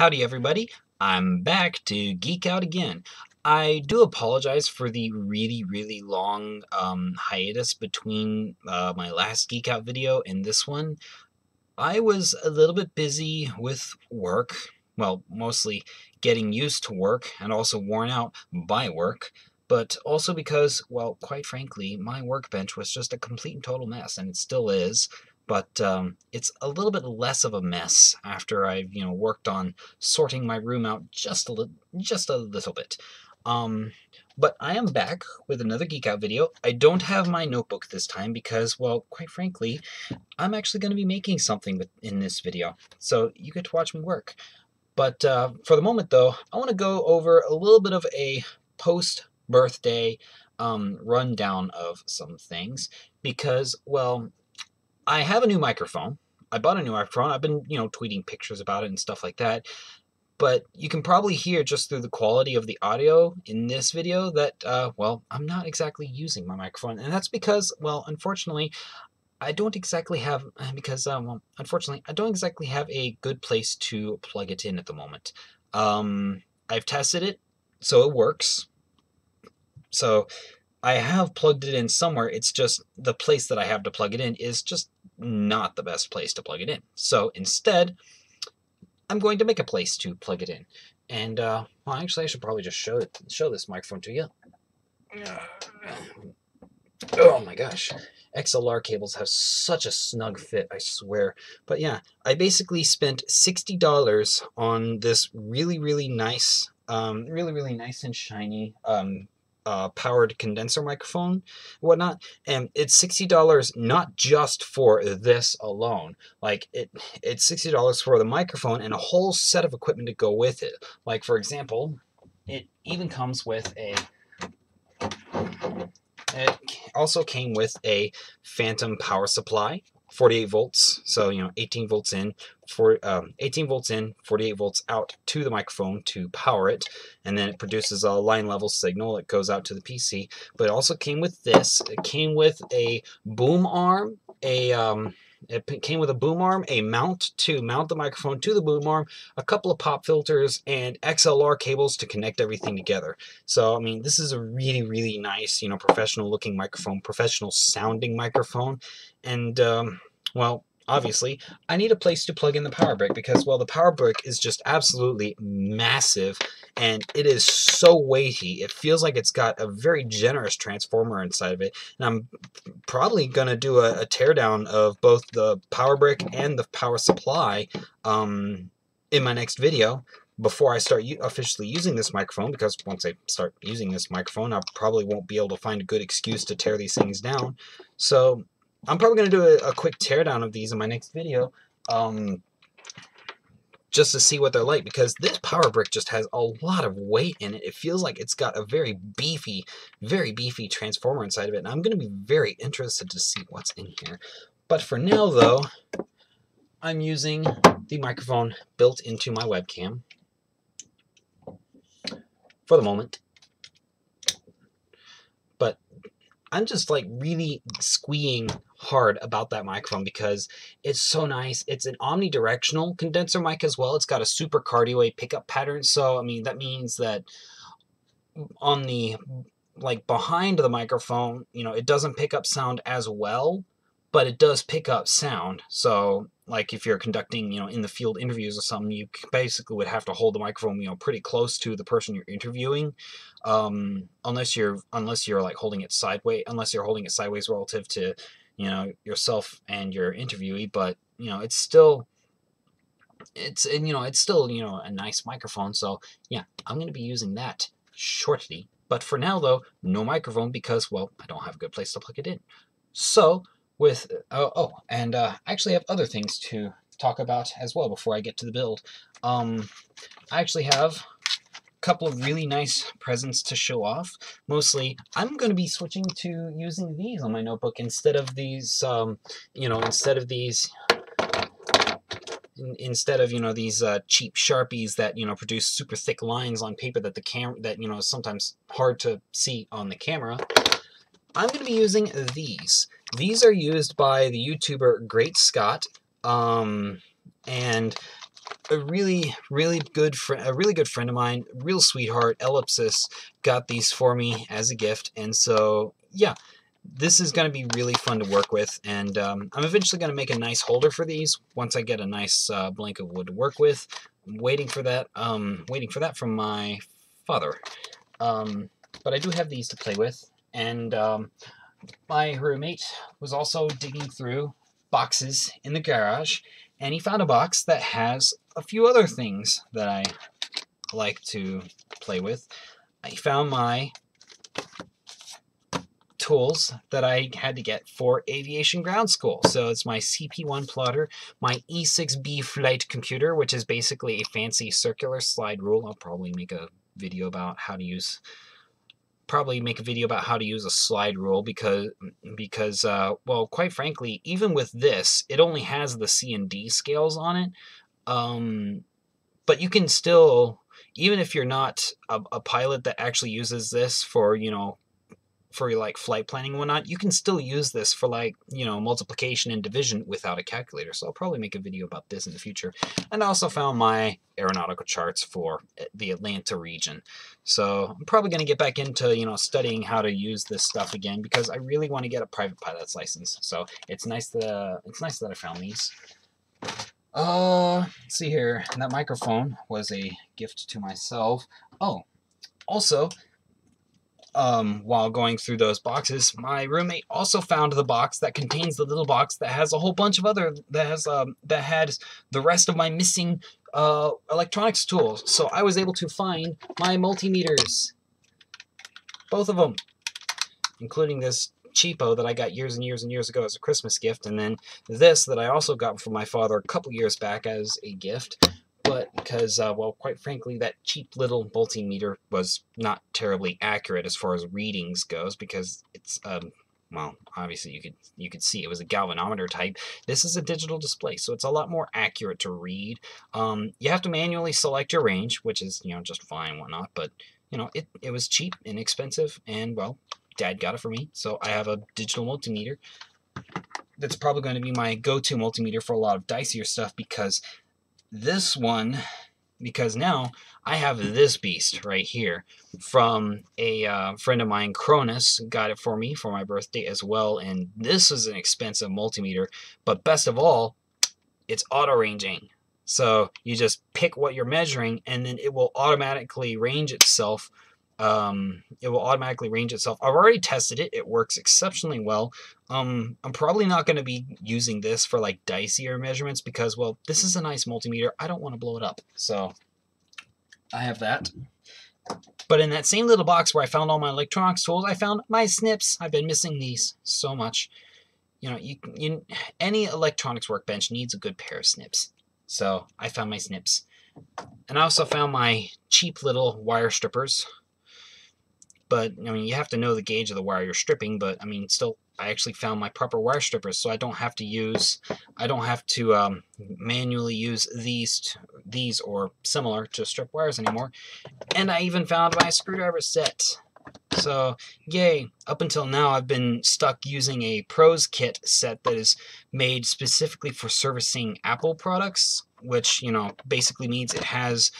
Howdy everybody, I'm back to geek out again. I do apologize for the really, really long um, hiatus between uh, my last Geek Out video and this one. I was a little bit busy with work, well, mostly getting used to work and also worn out by work, but also because, well, quite frankly, my workbench was just a complete and total mess, and it still is but um, it's a little bit less of a mess after I've you know worked on sorting my room out just a little, just a little bit. Um, but I am back with another Geek Out video. I don't have my notebook this time because, well, quite frankly, I'm actually going to be making something in this video, so you get to watch me work. But uh, for the moment, though, I want to go over a little bit of a post-birthday um, rundown of some things because, well, I have a new microphone. I bought a new microphone. I've been, you know, tweeting pictures about it and stuff like that. But you can probably hear just through the quality of the audio in this video that, uh, well, I'm not exactly using my microphone. And that's because, well, unfortunately, I don't exactly have, because, um, well, unfortunately, I don't exactly have a good place to plug it in at the moment. Um, I've tested it, so it works. So I have plugged it in somewhere. It's just the place that I have to plug it in is just not the best place to plug it in. So instead, I'm going to make a place to plug it in. And, uh, well, actually, I should probably just show it, show this microphone to you. Oh my gosh. XLR cables have such a snug fit, I swear. But yeah, I basically spent $60 on this really, really nice, um, really, really nice and shiny um, uh, powered condenser microphone whatnot and it's $60 not just for this alone. Like it it's $60 for the microphone and a whole set of equipment to go with it. Like for example it even comes with a it also came with a phantom power supply 48 volts so you know 18 volts in for um, 18 volts in 48 volts out to the microphone to power it and then it produces a line level signal it goes out to the PC but it also came with this it came with a boom arm a um, it came with a boom arm, a mount to mount the microphone to the boom arm, a couple of pop filters, and XLR cables to connect everything together. So, I mean, this is a really, really nice, you know, professional looking microphone, professional sounding microphone. And, um, well, obviously, I need a place to plug in the power brick because, well, the power brick is just absolutely massive and it is so weighty. It feels like it's got a very generous transformer inside of it. And I'm probably going to do a, a teardown of both the power brick and the power supply um, in my next video before I start officially using this microphone, because once I start using this microphone, I probably won't be able to find a good excuse to tear these things down. So I'm probably going to do a, a, quick teardown of these in my next video, um, just to see what they're like, because this power brick just has a lot of weight in it. It feels like it's got a very beefy, very beefy transformer inside of it, and I'm going to be very interested to see what's in here. But for now, though, I'm using the microphone built into my webcam for the moment. But I'm just like really squeeing hard about that microphone because it's so nice. It's an omnidirectional condenser mic as well. It's got a super cardioid pickup pattern. So, I mean, that means that on the like behind the microphone, you know, it doesn't pick up sound as well, but it does pick up sound. So, like if you're conducting, you know, in the field interviews or something, you basically would have to hold the microphone, you know, pretty close to the person you're interviewing, um, unless you're unless you're like holding it sideways, unless you're holding it sideways relative to you know yourself and your interviewee but you know it's still it's and you know it's still you know a nice microphone so yeah i'm going to be using that shortly. But for now though no microphone because well i don't have a good place to plug it in. So with uh, oh and uh, i actually have other things to talk about as well before i get to the build. Um i actually have couple of really nice presents to show off. Mostly, I'm going to be switching to using these on my notebook instead of these, um, you know, instead of these instead of you know these uh, cheap sharpies that you know produce super thick lines on paper that the cam that you know is sometimes hard to see on the camera I'm going to be using these these are used by the youtuber Great Scott um, and a really, really good friend, a really good friend of mine, real sweetheart, Ellipsis, got these for me as a gift, and so yeah, this is going to be really fun to work with, and um, I'm eventually going to make a nice holder for these once I get a nice uh, blank of wood to work with. I'm waiting for that, um, waiting for that from my father. Um, but I do have these to play with, and um, my roommate was also digging through boxes in the garage, and he found a box that has a few other things that I like to play with. I found my tools that I had to get for aviation ground school. So it's my CP1 plotter, my E6B flight computer, which is basically a fancy circular slide rule. I'll probably make a video about how to use probably make a video about how to use a slide rule because because uh, well quite frankly even with this it only has the C and D scales on it um, but you can still even if you're not a, a pilot that actually uses this for you know for like flight planning and whatnot, you can still use this for like, you know, multiplication and division without a calculator. So I'll probably make a video about this in the future. And I also found my aeronautical charts for eh, the Atlanta region. So I'm probably going to get back into, you know, studying how to use this stuff again because I really want to get a private pilot's license. So it's nice that, it's nice that I found these. Uh, see here. That microphone was a gift to myself. Oh, also, um, while going through those boxes, my roommate also found the box that contains the little box that has a whole bunch of other that has um, that had the rest of my missing uh, electronics tools. So I was able to find my multimeters, both of them, including this cheapo that I got years and years and years ago as a Christmas gift, and then this that I also got from my father a couple years back as a gift but because, uh, well, quite frankly, that cheap little multimeter was not terribly accurate as far as readings goes, because it's, um, well, obviously you could you could see it was a galvanometer type. This is a digital display, so it's a lot more accurate to read. Um, you have to manually select your range, which is you know just fine, whatnot. But you know it it was cheap, inexpensive, and well, Dad got it for me, so I have a digital multimeter. That's probably going to be my go-to multimeter for a lot of dicier stuff because this one because now I have this beast right here from a uh, friend of mine, Cronus, got it for me for my birthday as well. And this is an expensive multimeter, but best of all, it's auto ranging. So you just pick what you're measuring and then it will automatically range itself um, it will automatically range itself. I've already tested it. It works exceptionally well. Um, I'm probably not going to be using this for like dicier measurements because, well, this is a nice multimeter. I don't want to blow it up. So I have that. But in that same little box where I found all my electronics tools, I found my snips. I've been missing these so much. You know, you, you any electronics workbench needs a good pair of snips. So I found my snips. And I also found my cheap little wire strippers but I mean you have to know the gauge of the wire you're stripping but I mean still I actually found my proper wire strippers so I don't have to use I don't have to um, manually use these these or similar to strip wires anymore. And I even found my screwdriver set. So yay. Up until now I've been stuck using a pros kit set that is made specifically for servicing Apple products which you know basically means it has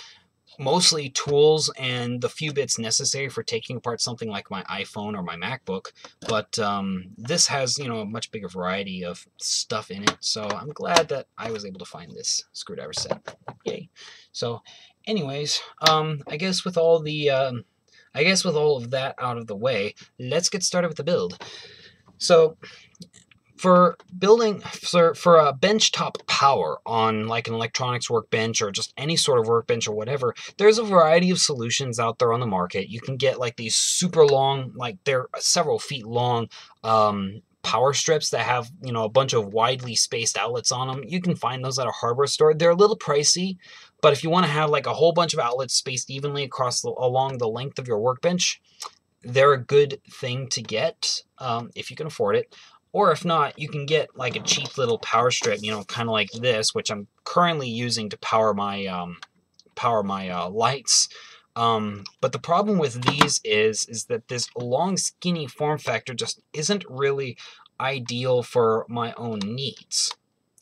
mostly tools and the few bits necessary for taking apart something like my iPhone or my MacBook. But um, this has, you know, a much bigger variety of stuff in it. So I'm glad that I was able to find this screwdriver set. Yay. So anyways, um, I guess with all the, um, I guess with all of that out of the way, let's get started with the build. So for building for, for a benchtop power on like an electronics workbench or just any sort of workbench or whatever there's a variety of solutions out there on the market. You can get like these super long like they're several feet long um, power strips that have you know a bunch of widely spaced outlets on them you can find those at a hardware store. They're a little pricey but if you want to have like a whole bunch of outlets spaced evenly across the, along the length of your workbench they're a good thing to get um, if you can afford it or if not, you can get like a cheap little power strip, you know, kind of like this, which I'm currently using to power my um, power my uh, lights. Um, but the problem with these is is that this long, skinny form factor just isn't really ideal for my own needs.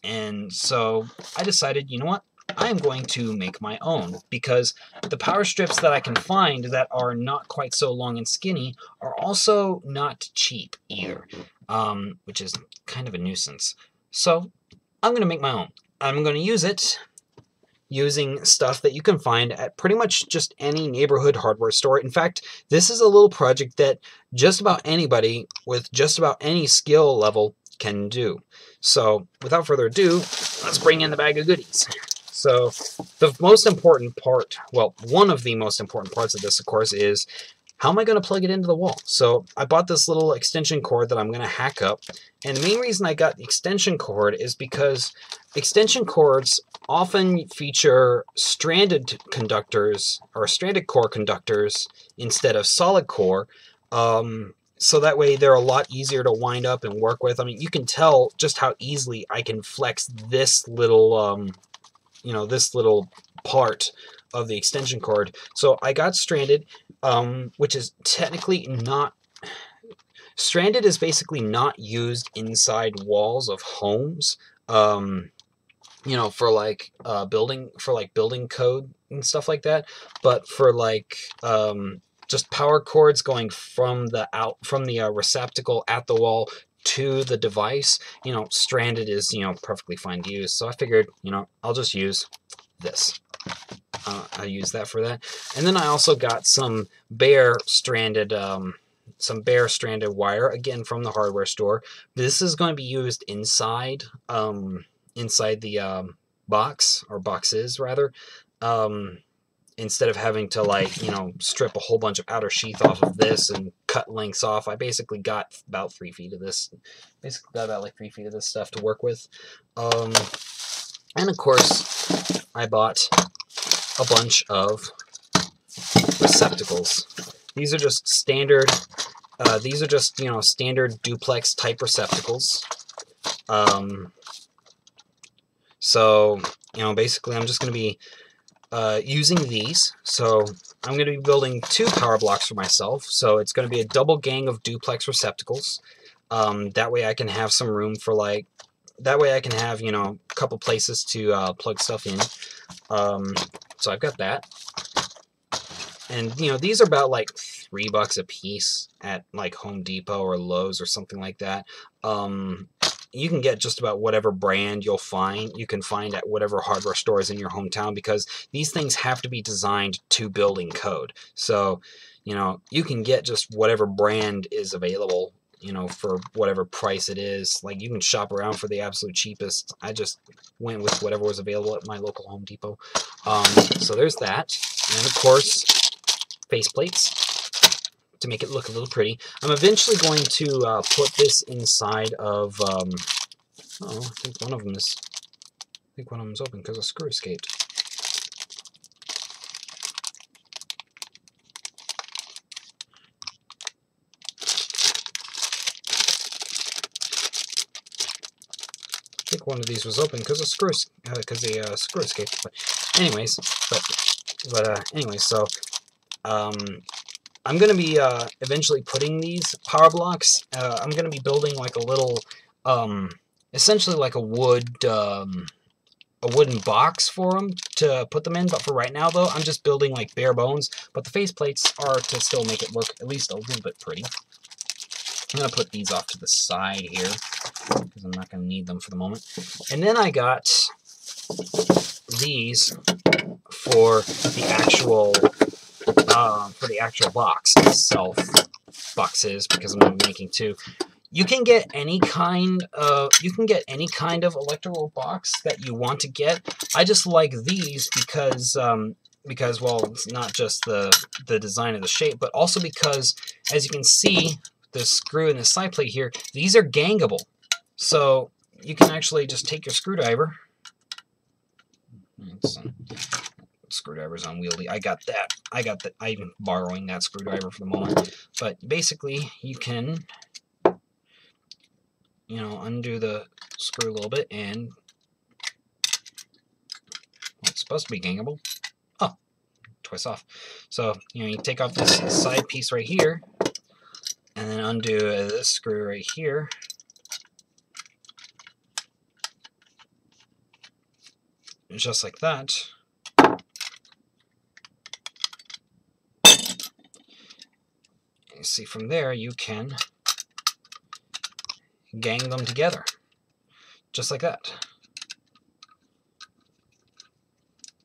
And so I decided, you know what? I am going to make my own because the power strips that I can find that are not quite so long and skinny are also not cheap either, um, which is kind of a nuisance. So I'm going to make my own. I'm going to use it using stuff that you can find at pretty much just any neighborhood hardware store. In fact, this is a little project that just about anybody with just about any skill level can do. So without further ado, let's bring in the bag of goodies. So the most important part, well, one of the most important parts of this, of course, is how am I going to plug it into the wall? So I bought this little extension cord that I'm going to hack up. And the main reason I got the extension cord is because extension cords often feature stranded conductors or stranded core conductors instead of solid core. Um, so that way they're a lot easier to wind up and work with. I mean, you can tell just how easily I can flex this little, um, you know, this little part of the extension cord. So I got stranded um, which is technically not stranded is basically not used inside walls of homes um, you know for like uh, building for like building code and stuff like that but for like um, just power cords going from the out from the uh, receptacle at the wall to the device you know stranded is you know perfectly fine to use so i figured you know i'll just use this uh, I use that for that. And then I also got some bare stranded, um, some bare stranded wire again from the hardware store. This is going to be used inside, um, inside the um, box or boxes rather. Um, instead of having to like you know strip a whole bunch of outer sheath off of this and cut lengths off i basically got about three feet of this basically got about like three feet of this stuff to work with um, and of course i bought a bunch of receptacles. These are just standard, uh, these are just, you know, standard duplex type receptacles. Um, so, you know, basically I'm just going to be uh, using these. So I'm going to be building two power blocks for myself. So it's going to be a double gang of duplex receptacles. Um, that way I can have some room for like, that way I can have, you know, a couple places to uh, plug stuff in. Um, so I've got that. And, you know, these are about like three bucks a piece at like Home Depot or Lowe's or something like that. Um, you can get just about whatever brand you'll find, you can find at whatever hardware stores in your hometown because these things have to be designed to building code. So, you know, you can get just whatever brand is available you know, for whatever price it is. Like, you can shop around for the absolute cheapest. I just went with whatever was available at my local Home Depot. Um, so there's that. And, of course, faceplates to make it look a little pretty. I'm eventually going to uh, put this inside of, um, oh, I think one of them is, I think one of them is open because a screw escaped. I think one of these was open because a screw because uh, the uh, screw escaped. But anyways, but but uh, anyways, so um, I'm gonna be uh, eventually putting these power blocks. Uh, I'm gonna be building like a little, um, essentially like a wood. Um, a wooden box for them to put them in, but for right now, though, I'm just building like bare bones, but the face plates are to still make it look at least a little bit pretty. I'm going to put these off to the side here because I'm not going to need them for the moment. And then I got these for the actual uh, for the actual box itself boxes because I'm making two. You can get any kind of you can get any kind of electrical box that you want to get. I just like these because um, because well, it's not just the the design of the shape, but also because as you can see the screw and the side plate here, these are gangable. So you can actually just take your screwdriver. Uh, screwdriver's unwieldy. I got that. I got that. I'm borrowing that screwdriver for the moment. But basically, you can, you know, undo the screw a little bit and well, it's supposed to be gangable. Oh, twice off. So, you know, you take off this side piece right here and then undo this screw right here. just like that. You see from there you can gang them together, just like that.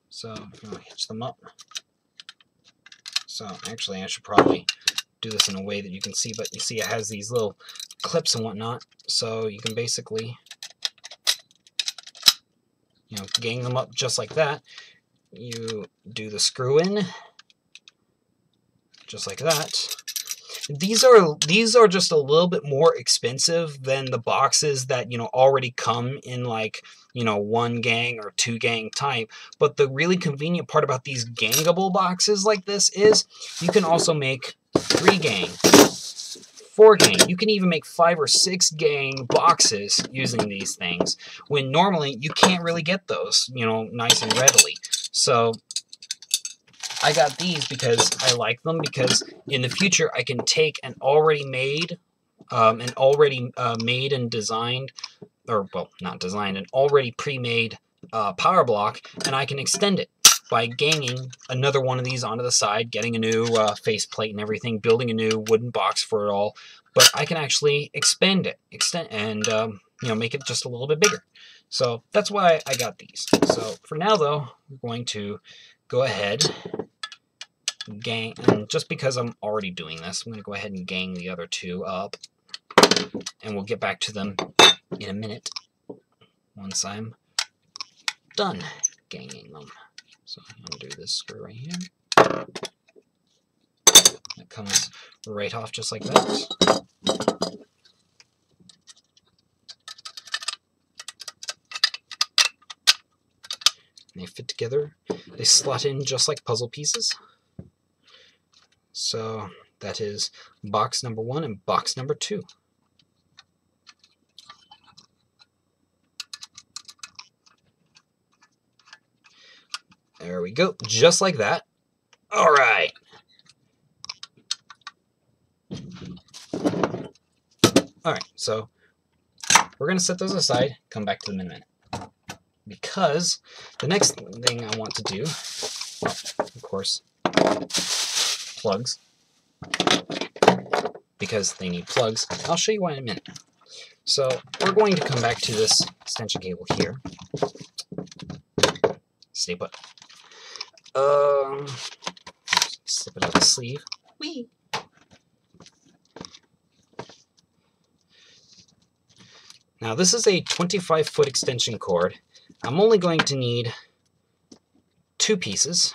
So going to hitch them up. So actually I should probably do this in a way that you can see, but you see it has these little clips and whatnot, so you can basically you know, gang them up just like that. You do the screw in, just like that. These are these are just a little bit more expensive than the boxes that you know already come in like you know one gang or two gang type. But the really convenient part about these gangable boxes like this is you can also make three gang, four gang. You can even make five or six gang boxes using these things when normally you can't really get those, you know, nice and readily. So I got these because I like them because in the future I can take an already made, um, an already uh, made and designed, or well, not designed, an already pre-made uh, power block, and I can extend it by ganging another one of these onto the side, getting a new uh, faceplate and everything, building a new wooden box for it all. But I can actually expand it, extend, and um, you know, make it just a little bit bigger. So that's why I got these. So for now, though, we're going to go ahead gang, and just because I'm already doing this, I'm going to go ahead and gang the other two up, and we'll get back to them in a minute once I'm done ganging them. So I undo this screw right here. That comes right off just like that. They fit together. They slot in just like puzzle pieces. So that is box number one and box number two. There we go, just like that. All right. All right, so we're going to set those aside, come back to them in a minute. Because the next thing I want to do, of course, plugs because they need plugs. I'll show you why in a minute. So we're going to come back to this extension cable here. Stay put. Um, slip it out the sleeve. Whee! Now this is a 25 foot extension cord. I'm only going to need two pieces.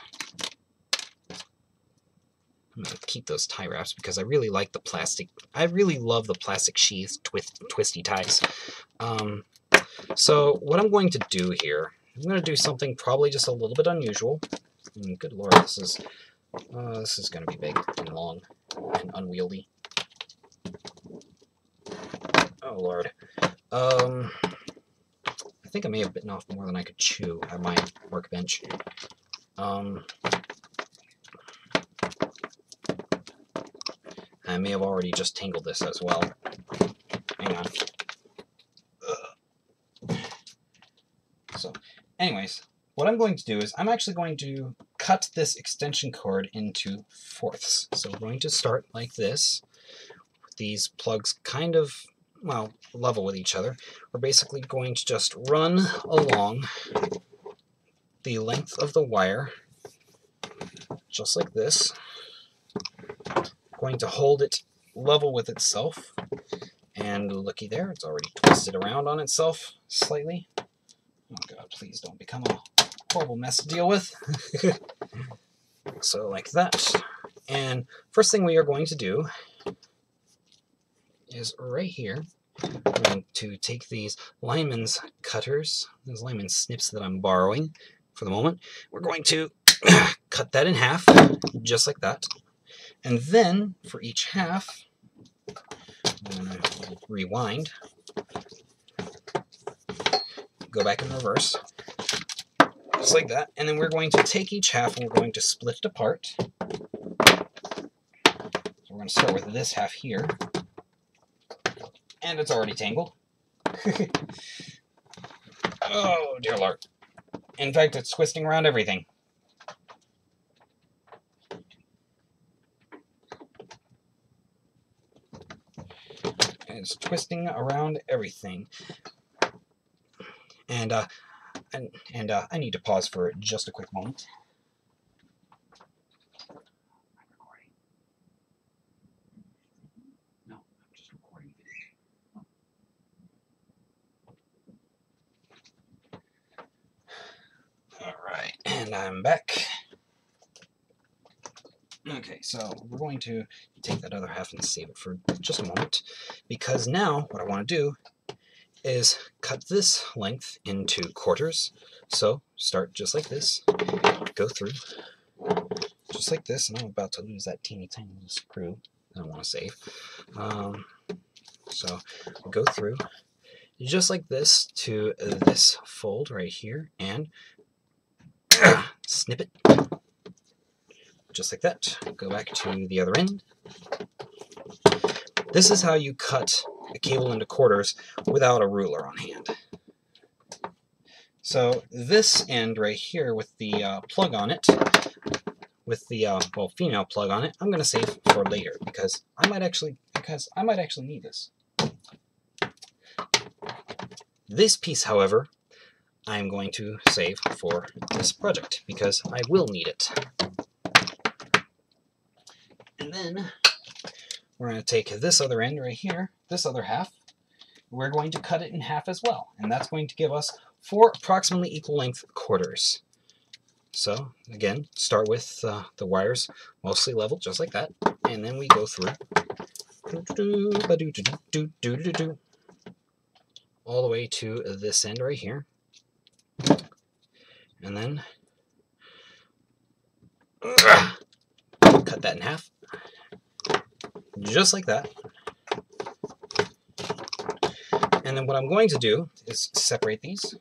I'm going to keep those tie wraps because I really like the plastic. I really love the plastic sheath twist, twisty ties. Um, so what I'm going to do here, I'm going to do something probably just a little bit unusual. And good lord, this is uh, this is going to be big and long and unwieldy. Oh lord. Um, I think I may have bitten off more than I could chew at my workbench. Um, I may have already just tangled this as well. Hang on. So, anyways, what I'm going to do is I'm actually going to cut this extension cord into fourths. So we're going to start like this. These plugs kind of, well, level with each other. We're basically going to just run along the length of the wire, just like this going to hold it level with itself. And looky there, it's already twisted around on itself slightly. Oh god, please don't become a horrible mess to deal with. so like that. And first thing we are going to do is right here, I'm going to take these lineman's cutters, these lineman's snips that I'm borrowing for the moment. We're going to cut that in half, just like that. And then for each half, rewind, go back in reverse, just like that. And then we're going to take each half and we're going to split it apart. So we're going to start with this half here. And it's already tangled. oh, dear lord. In fact, it's twisting around everything. It's twisting around everything. And, uh, and, and uh, I need to pause for just a quick moment. Alright, and I'm back. Okay, so we're going to take that other half and save it for just a moment, because now what I want to do is cut this length into quarters. So start just like this, go through, just like this, and I'm about to lose that teeny tiny little screw I want to save. Um, so go through just like this to this fold right here, and snip it, just like that. Go back to the other end. This is how you cut a cable into quarters without a ruler on hand. So this end right here with the uh, plug on it, with the uh, well female plug on it, I'm going to save for later because I might actually because I might actually need this. This piece, however, I'm going to save for this project because I will need it. And then we're going to take this other end right here, this other half, we're going to cut it in half as well. And that's going to give us four approximately equal length quarters. So again, start with uh, the wires mostly level, just like that. And then we go through all the way to this end right here and then cut that in half, just like that. And then what I'm going to do is separate these.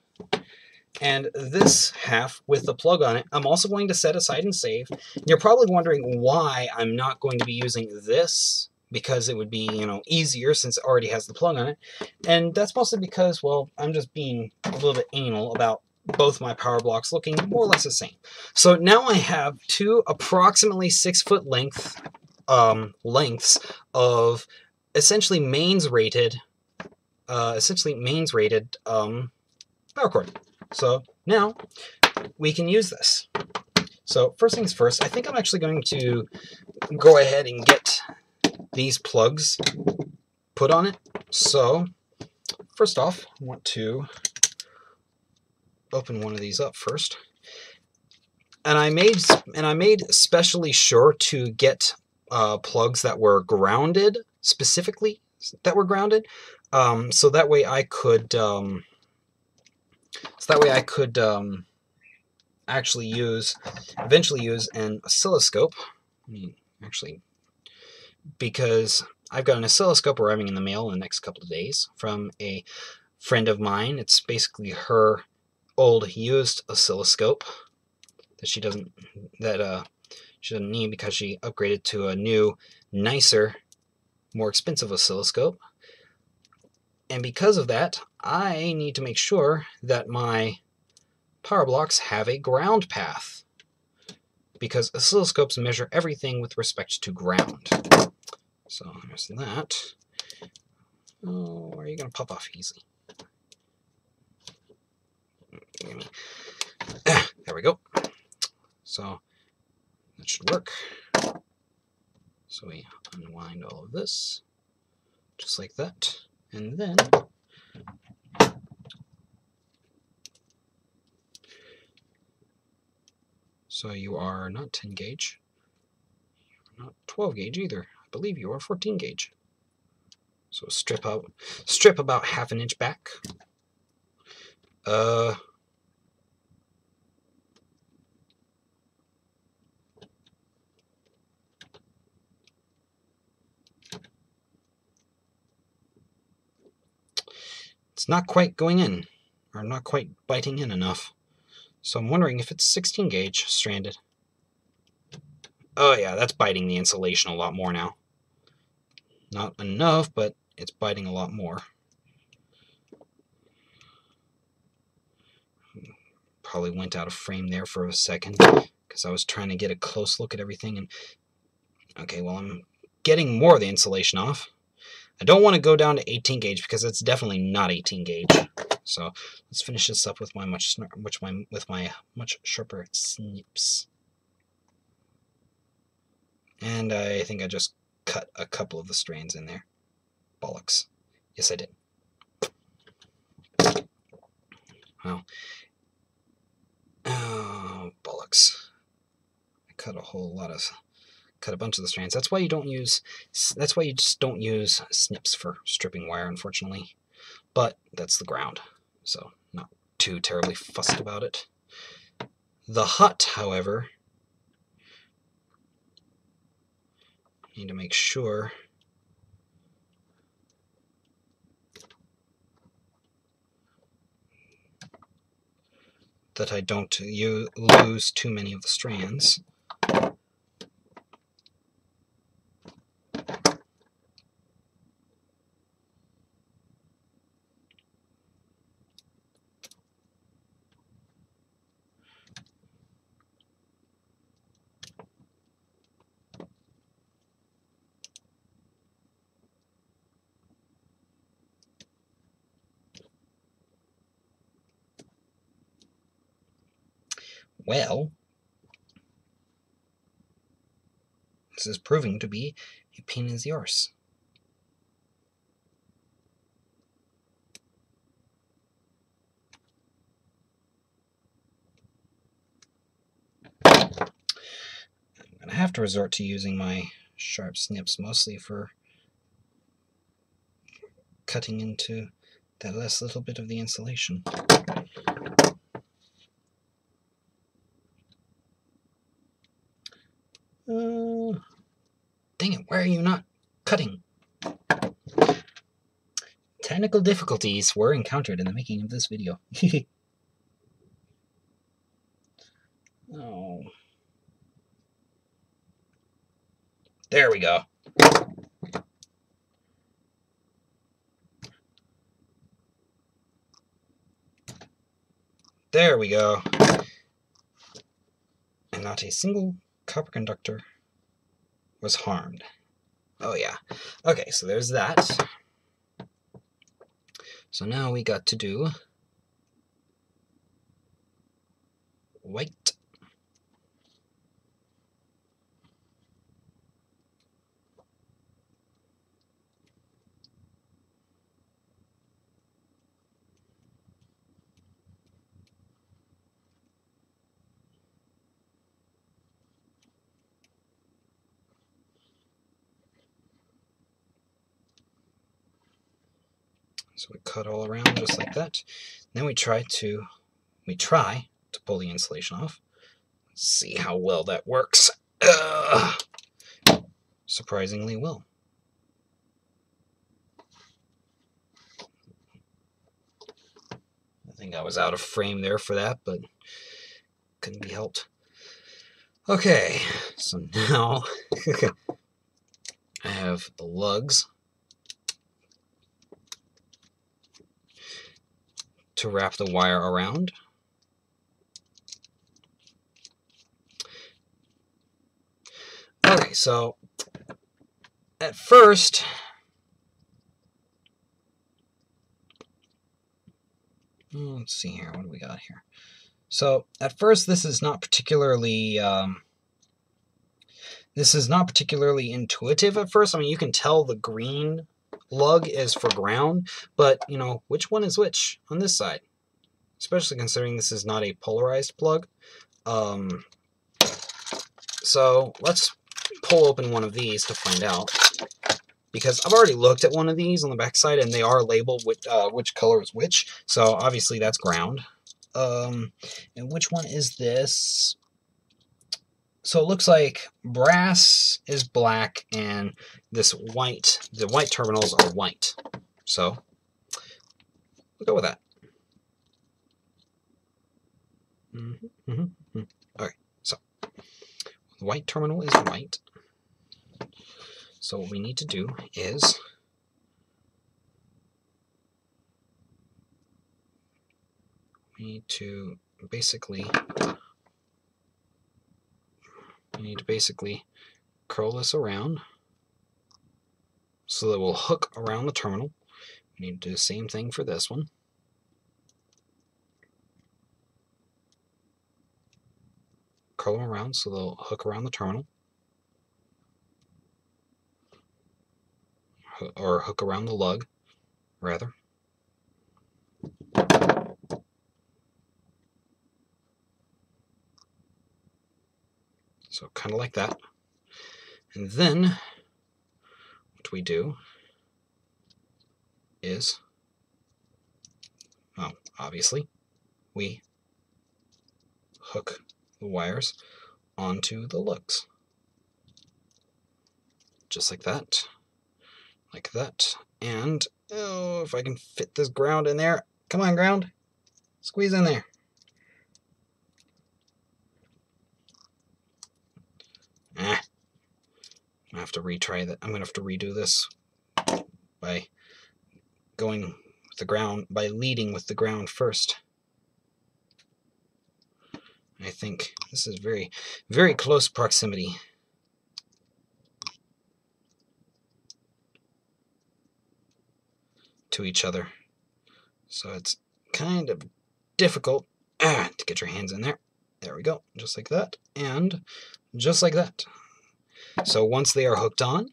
And this half with the plug on it, I'm also going to set aside and save. You're probably wondering why I'm not going to be using this because it would be, you know, easier since it already has the plug on it. And that's mostly because, well, I'm just being a little bit anal about both my power blocks looking more or less the same. So now I have two approximately six foot length um, lengths of essentially mains rated, uh, essentially mains rated um, power cord. So now we can use this. So first things first, I think I'm actually going to go ahead and get these plugs put on it. So first off, I want to open one of these up first. And I made and I made specially sure to get uh, plugs that were grounded specifically that were grounded, um, so that way I could um, so that way I could um, actually use eventually use an oscilloscope. I mean, actually, because I've got an oscilloscope arriving in the mail in the next couple of days from a friend of mine. It's basically her old used oscilloscope that she doesn't that uh she doesn't need because she upgraded to a new nicer more expensive oscilloscope. And because of that I need to make sure that my power blocks have a ground path because oscilloscopes measure everything with respect to ground. So there's that. Oh are you gonna pop off easy there we go. So that should work. So we unwind all of this, just like that. And then So you are not 10 gauge, not 12 gauge either. I believe you are 14 gauge. So strip out, strip about half an inch back. Uh, not quite going in, or not quite biting in enough. So I'm wondering if it's 16 gauge stranded. Oh yeah, that's biting the insulation a lot more now. Not enough, but it's biting a lot more. Probably went out of frame there for a second because I was trying to get a close look at everything. And Okay, well, I'm getting more of the insulation off. I don't want to go down to 18 gauge because it's definitely not 18 gauge. So let's finish this up with my much which my with my much sharper snips. And I think I just cut a couple of the strands in there. Bollocks. Yes, I did. Well, oh, bollocks. I cut a whole lot of cut a bunch of the strands. That's why you don't use, that's why you just don't use snips for stripping wire, unfortunately. But that's the ground, so not too terribly fussed about it. The hot, however, need to make sure that I don't lose too many of the strands. Well, this is proving to be a pain in the arse. To have to resort to using my sharp snips mostly for cutting into that last little bit of the insulation. Uh, dang it, why are you not cutting? Technical difficulties were encountered in the making of this video. oh. There we go. There we go. And not a single copper conductor was harmed. Oh yeah. Okay, so there's that. So now we got to do white. So we cut all around just like that. Then we try to we try to pull the insulation off. Let's see how well that works. Ugh. Surprisingly well. I think I was out of frame there for that, but couldn't be helped. Okay, so now I have the lugs to wrap the wire around. Okay, so at first, let's see here, what do we got here? So at first, this is not particularly um, this is not particularly intuitive at first. I mean, you can tell the green lug is for ground, but, you know, which one is which on this side? Especially considering this is not a polarized plug. Um, so let's pull open one of these to find out. Because I've already looked at one of these on the backside, and they are labeled with uh, which color is which. So obviously that's ground. Um, and which one is this? So it looks like brass is black and this white, the white terminals are white. So we'll go with that. Mm -hmm, mm -hmm. All right, so the white terminal is white. So what we need to do is we need to basically you need to basically curl this around so that will hook around the terminal. You need to do the same thing for this one. Curl them around so they'll hook around the terminal. Or hook around the lug, rather. So kind of like that. And then what we do is, well, obviously, we hook the wires onto the lugs. Just like that. Like that. And, oh, if I can fit this ground in there. Come on, ground. Squeeze in there. I have to retry that. I'm to have to redo this by going with the ground, by leading with the ground first. I think this is very, very close proximity. to each other. So it's kind of difficult ah, to get your hands in there. There we go, just like that. And just like that. So once they are hooked on,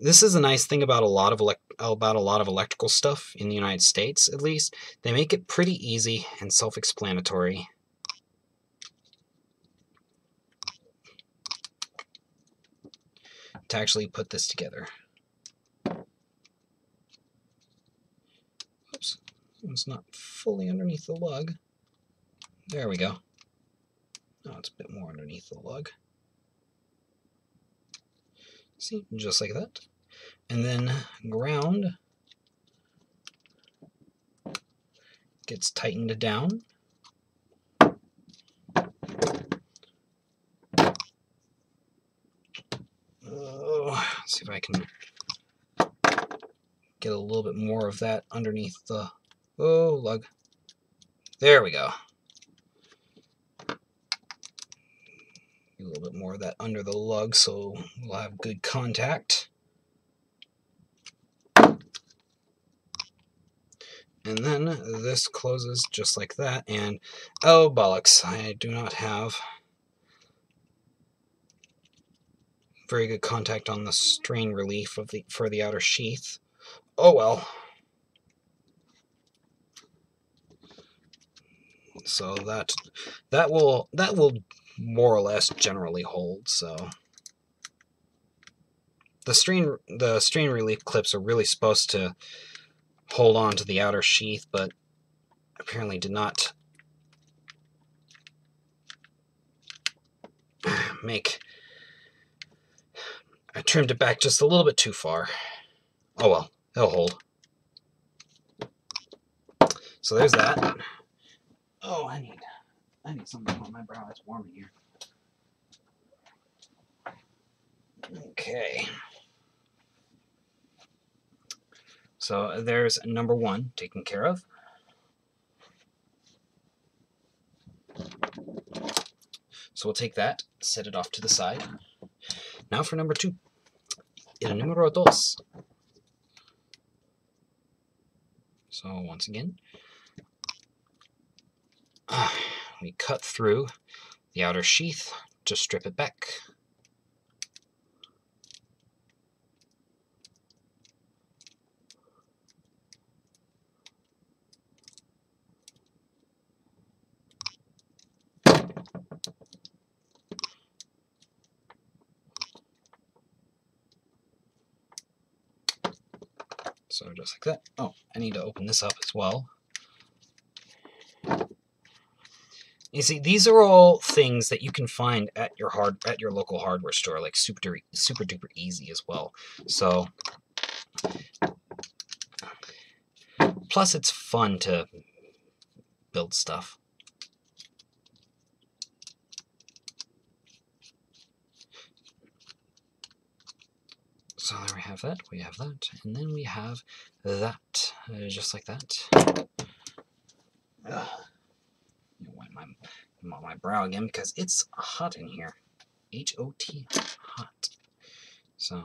this is a nice thing about a lot of about a lot of electrical stuff in the United States, at least. They make it pretty easy and self-explanatory. to actually put this together. Oops, it's not fully underneath the lug. There we go. Oh, it's a bit more underneath the lug. See, just like that. And then ground gets tightened down. Oh, see if I can get a little bit more of that underneath the oh lug. There we go. a little bit more of that under the lug so we'll have good contact. And then this closes just like that. And oh bollocks, I do not have very good contact on the strain relief of the for the outer sheath. Oh well. So that that will that will more or less generally hold, so... The strain, the strain relief clips are really supposed to hold on to the outer sheath, but apparently did not make... I trimmed it back just a little bit too far. Oh well, it'll hold. So there's that. Oh, I need I need something on my brow. It's warm in here. Okay. So there's number one taken care of. So we'll take that, set it off to the side. Now for number two. El número dos. So once again, we cut through the outer sheath to strip it back. So just like that. Oh, I need to open this up as well. You see, these are all things that you can find at your hard at your local hardware store, like super super duper easy as well. So, plus it's fun to build stuff. So there we have that, we have that, and then we have that, uh, just like that. Ugh. Brow again because it's hot in here. H-O-T, hot. So,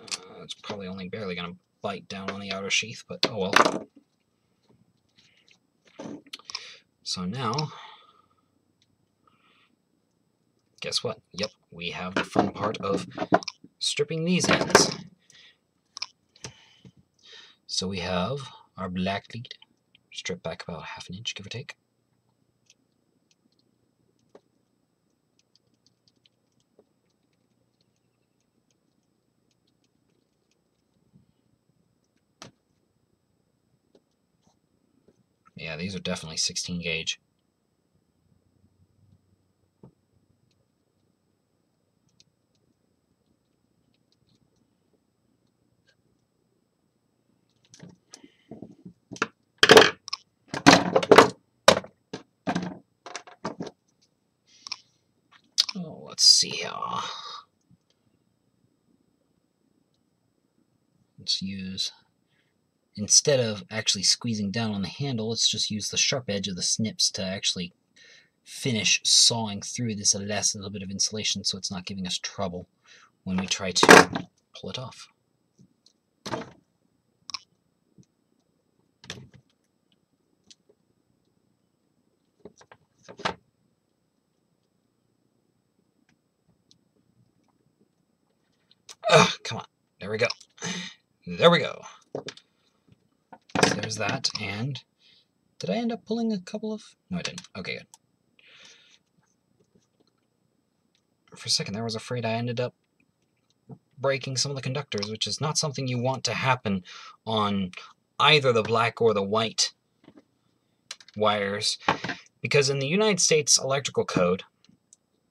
uh, it's probably only barely going to bite down on the outer sheath, but oh well. So now, guess what? Yep, we have the fun part of stripping these ends. So we have our black lead, stripped back about half an inch, give or take. Yeah, these are definitely 16 gauge. Oh, let's see here. Let's use instead of actually squeezing down on the handle, let's just use the sharp edge of the snips to actually finish sawing through this last little bit of insulation so it's not giving us trouble when we try to pull it off. Ugh, come on. There we go. There we go. There's that, and did I end up pulling a couple of... No, I didn't. Okay, good. For a second there, I was afraid I ended up breaking some of the conductors, which is not something you want to happen on either the black or the white wires, because in the United States Electrical Code,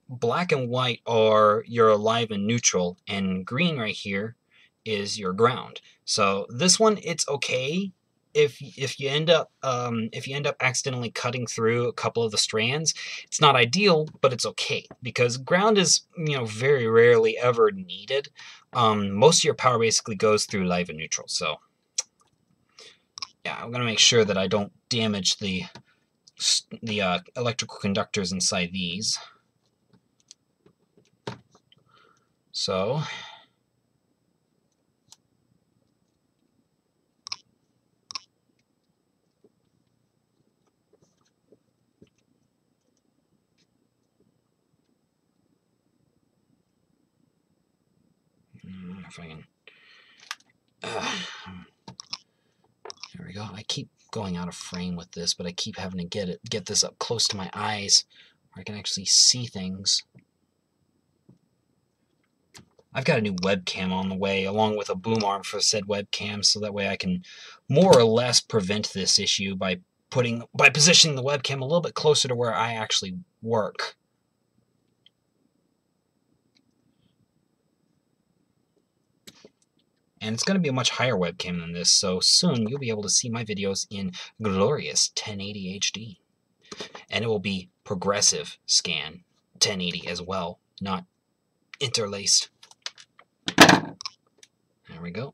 black and white are your alive and neutral, and green right here is your ground. So this one, it's okay if if you end up um, if you end up accidentally cutting through a couple of the strands, it's not ideal, but it's okay because ground is you know very rarely ever needed. Um, most of your power basically goes through live and neutral, so yeah, I'm gonna make sure that I don't damage the the uh, electrical conductors inside these. So if I can. Uh, there we go. I keep going out of frame with this, but I keep having to get it, get this up close to my eyes, where I can actually see things. I've got a new webcam on the way, along with a boom arm for said webcam, so that way I can more or less prevent this issue by putting by positioning the webcam a little bit closer to where I actually work. And it's going to be a much higher webcam than this, so soon you'll be able to see my videos in glorious 1080 HD. And it will be progressive scan 1080 as well, not interlaced. There we go.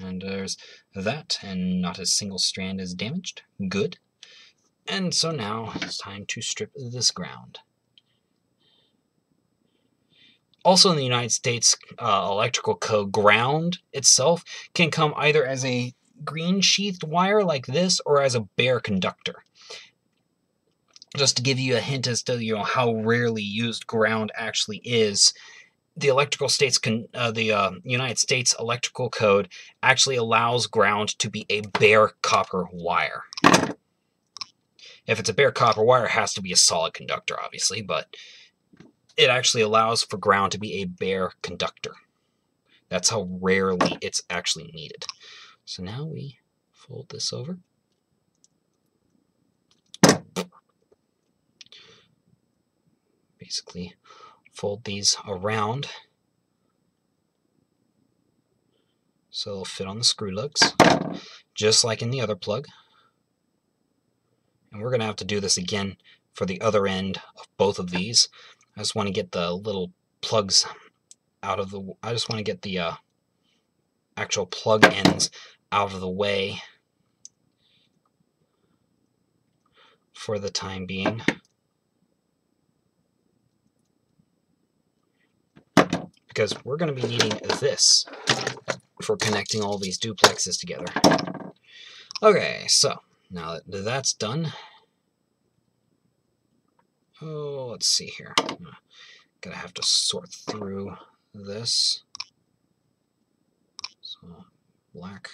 And there's that, and not a single strand is damaged. Good. And so now it's time to strip this ground. Also in the United States, uh, electrical code ground itself can come either as a green sheathed wire like this or as a bare conductor. Just to give you a hint as to you know how rarely used ground actually is, the electrical states can uh, the uh, United States electrical code actually allows ground to be a bare copper wire. If it's a bare copper wire, it has to be a solid conductor, obviously, but it actually allows for ground to be a bare conductor. That's how rarely it's actually needed. So now we fold this over. Basically fold these around so they'll fit on the screw lugs, just like in the other plug. And we're going to have to do this again for the other end of both of these. I just want to get the little plugs out of the, I just want to get the uh, actual plug ends out of the way for the time being. Because we're going to be needing this for connecting all these duplexes together. Okay, so now that that's done, oh, let's see here. I'm gonna have to sort through this. So black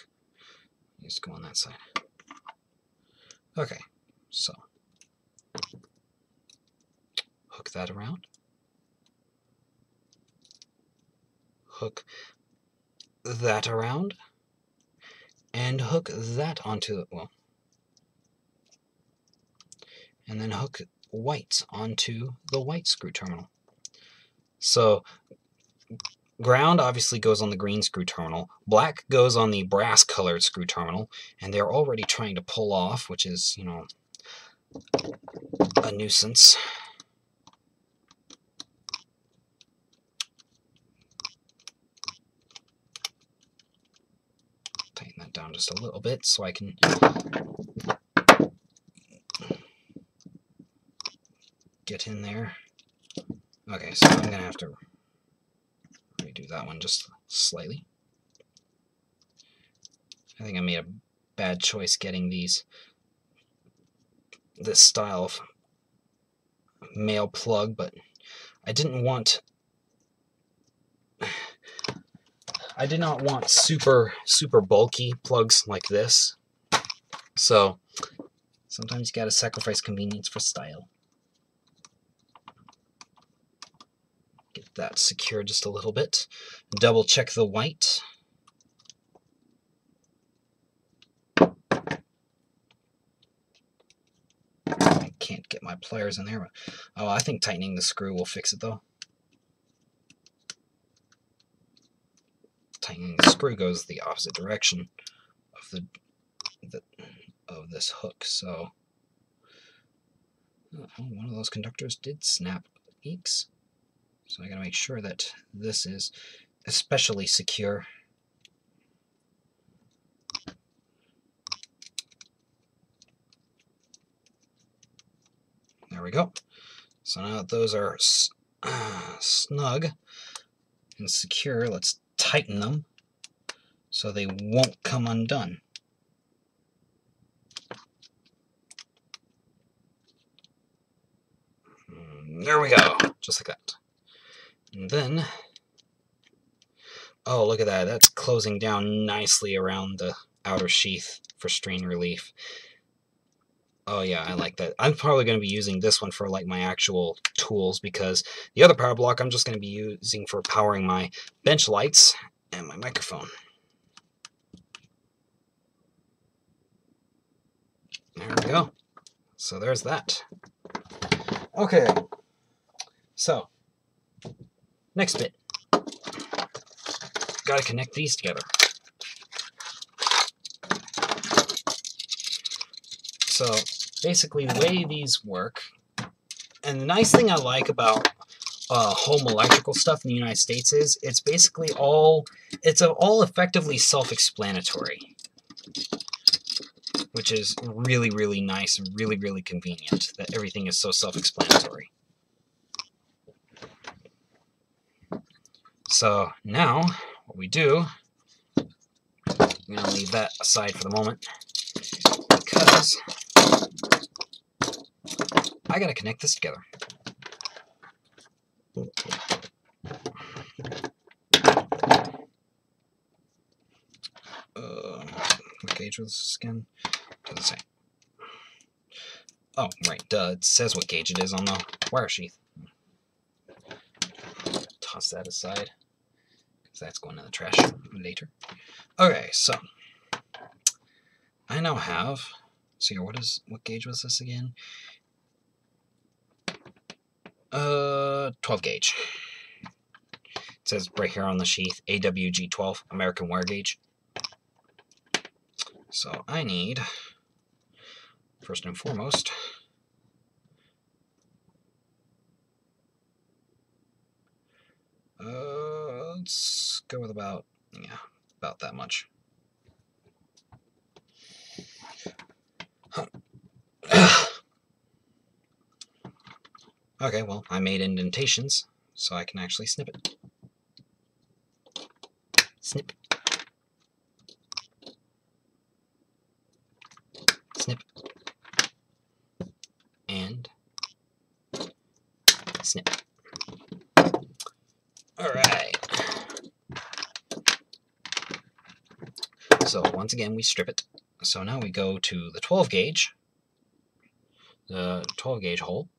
to go on that side. Okay, so hook that around. Hook that around and hook that onto, well, and then hook white onto the white screw terminal. So ground obviously goes on the green screw terminal, black goes on the brass colored screw terminal, and they're already trying to pull off, which is, you know, a nuisance. Tighten that down just a little bit so I can get in there. Okay, so I'm going to have to redo that one just slightly. I think I made a bad choice getting these this style of male plug, but I didn't want I did not want super, super bulky plugs like this. So sometimes you gotta sacrifice convenience for style. That secure just a little bit. Double check the white. I can't get my pliers in there. Oh, I think tightening the screw will fix it though. tightening the screw goes the opposite direction of the, the of this hook. So oh, one of those conductors did snap. Eeks. So I gotta make sure that this is especially secure. There we go. So now that those are uh, snug and secure, let's tighten them so they won't come undone. Mm, there we go, just like that. And then, oh, look at that. That's closing down nicely around the outer sheath for strain relief. Oh yeah, I like that. I'm probably going to be using this one for like my actual tools because the other power block I'm just going to be using for powering my bench lights and my microphone. There we go. So there's that. Okay. So, next bit. Got to connect these together. So basically the way these work, and the nice thing I like about uh, home electrical stuff in the United States is it's basically all, it's all effectively self-explanatory. Which is really, really nice and really, really convenient that everything is so self-explanatory. So now, what we do, I'm going to leave that aside for the moment, because I gotta connect this together. Uh, gauge was this again? Doesn't say. Oh, right, duh. It says what gauge it is on the wire sheath. Toss that aside, because that's going in the trash later. Okay, so I now have so here, what is what gauge was this again? Uh, 12 gauge. It says right here on the sheath, AWG12, American wire gauge. So I need, first and foremost, uh, let's go with about, yeah, about that much. Huh. okay, well, I made indentations, so I can actually snip it. Once again, we strip it. So now we go to the 12 gauge, the 12 gauge hole,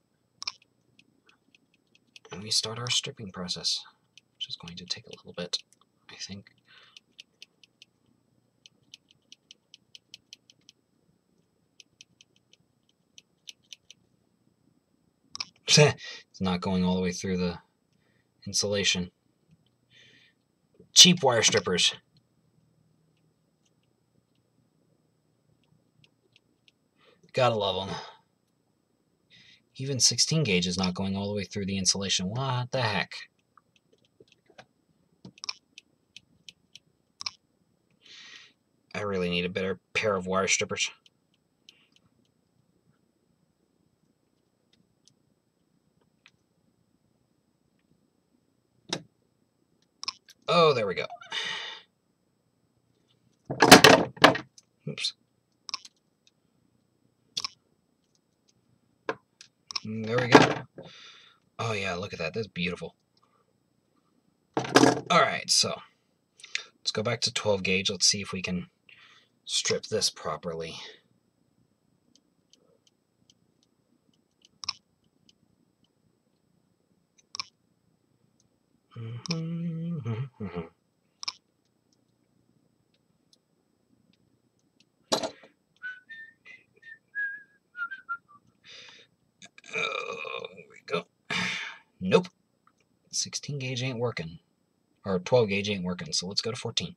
and we start our stripping process, which is going to take a little bit, I think. it's not going all the way through the insulation. Cheap wire strippers. Gotta love them. Even 16 gauge is not going all the way through the insulation. What the heck? I really need a better pair of wire strippers. Oh, there we go. Oops. Mm, there we go. Oh yeah, look at that. That's beautiful. Alright, so let's go back to 12 gauge. Let's see if we can strip this properly. Mm-hmm. Oh, here we go. Nope. 16 gauge ain't working. Or 12 gauge ain't working, so let's go to 14.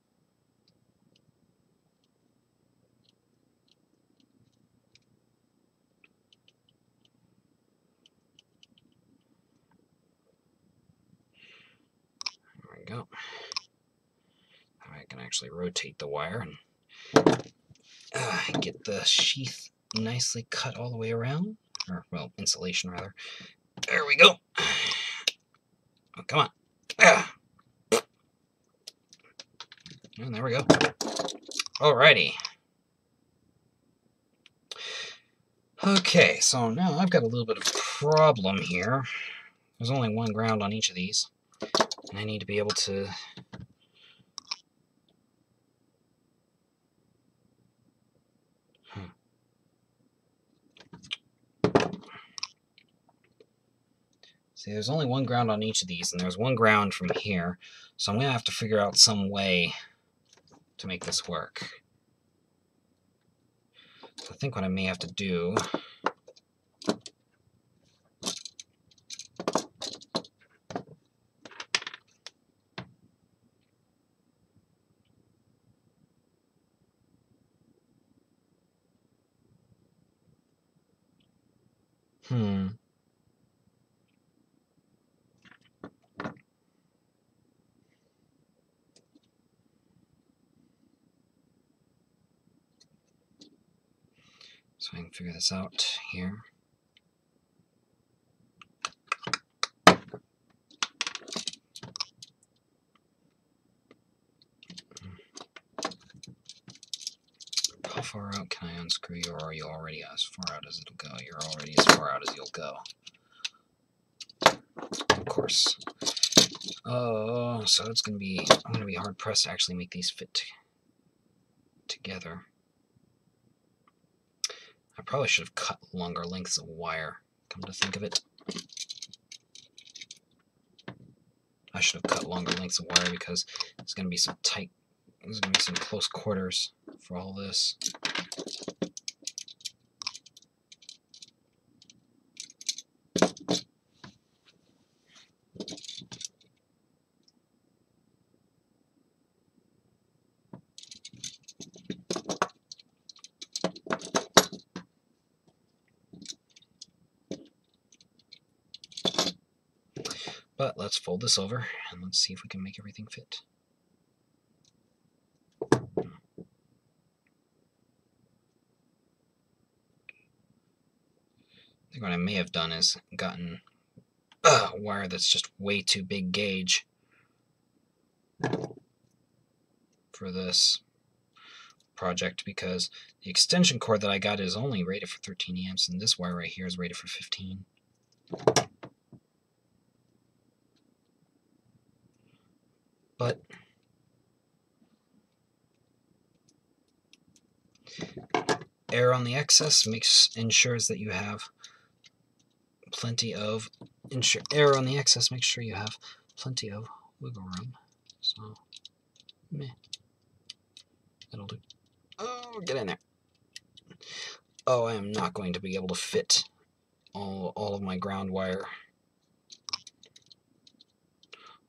There we go. I can actually rotate the wire and uh, get the sheath nicely cut all the way around or well, insulation rather. There we go. Oh, come on. Ah. And there we go. Alrighty. Okay, so now I've got a little bit of a problem here. There's only one ground on each of these, and I need to be able to See, there's only one ground on each of these, and there's one ground from here. So I'm going to have to figure out some way to make this work. So I think what I may have to do... Hmm. So I can figure this out here. How far out can I unscrew you, or are you already as far out as it'll go? You're already as far out as you'll go. Of course. Oh, so it's gonna be I'm gonna be hard pressed to actually make these fit together. Probably should have cut longer lengths of wire, come to think of it. I should have cut longer lengths of wire because there's going to be some tight, there's going to be some close quarters for all this. But let's fold this over and let's see if we can make everything fit. I think what I may have done is gotten uh, wire that's just way too big gauge for this project because the extension cord that I got is only rated for 13 amps and this wire right here is rated for 15. But err on the excess makes ensures that you have plenty of ensure err on the excess makes sure you have plenty of wiggle room. So meh. That'll do. Oh, get in there. Oh, I am not going to be able to fit all, all of my ground wire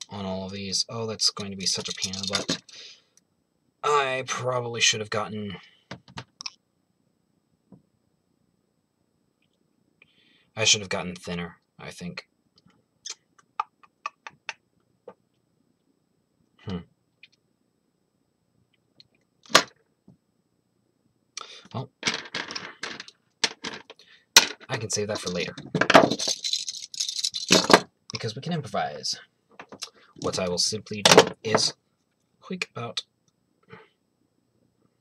on all of these. Oh, that's going to be such a pain in the butt. I probably should have gotten... should have gotten thinner, I think. Hmm. Well, I can save that for later. Because we can improvise. What I will simply do is quick about,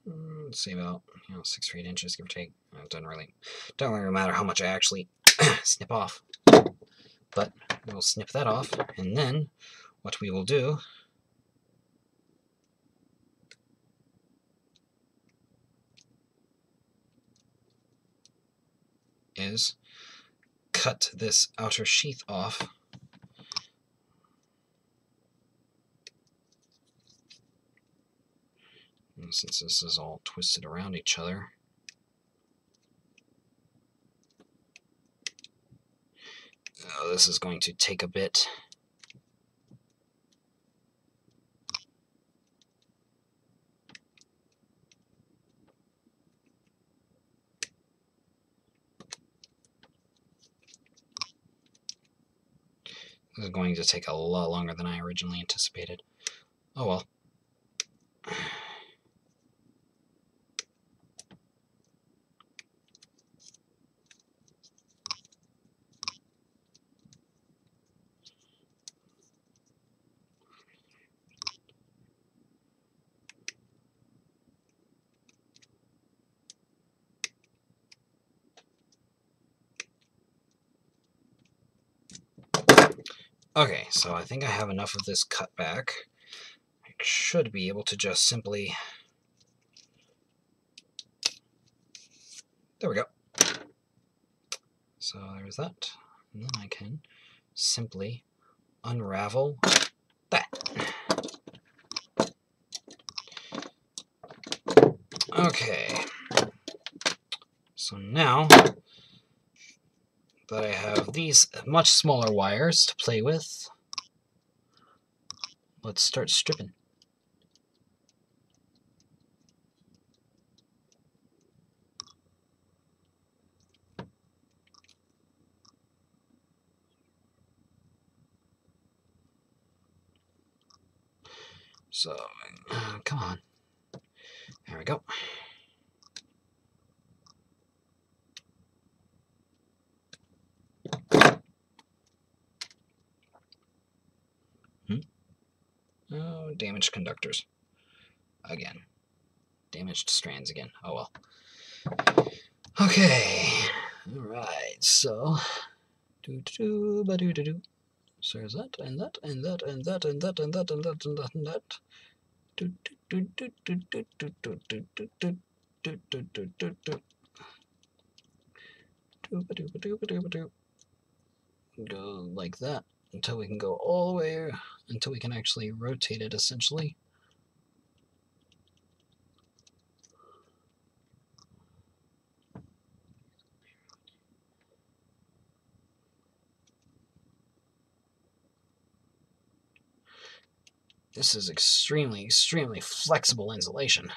mm, say about, you know, six or eight inches, give or take. It doesn't really, doesn't really matter how much I actually snip off. But we'll snip that off, and then what we will do is cut this outer sheath off and since this is all twisted around each other uh, this is going to take a bit This is going to take a lot longer than I originally anticipated. Oh well. Okay, so I think I have enough of this cut back. I should be able to just simply... There we go. So there's that. And then I can simply unravel that. Okay. So now that I have these much smaller wires to play with. Let's start stripping. So, uh, come on. There we go. Oh, damaged conductors. Again. Damaged strands again. Oh well. Okay. Alright, so. Do do ba do do do. So there's that, and that, and that, and that, and that, and that, and that, and that, and that. Do do do do do do do do do do do do do do do. Do ba do ba do ba do ba do. Go like that until we can go all the way until we can actually rotate it essentially. This is extremely, extremely flexible insulation.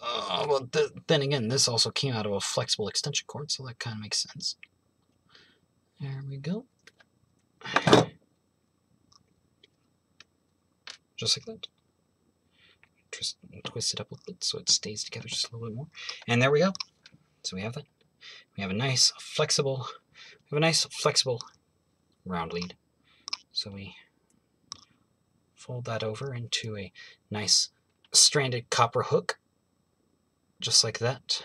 Uh, well, th then again, this also came out of a flexible extension cord, so that kind of makes sense. There we go. Just like that. Twist, twist it up a little bit so it stays together just a little bit more. And there we go. So we have that. we have a nice flexible, we have a nice flexible round lead. So we fold that over into a nice stranded copper hook, just like that.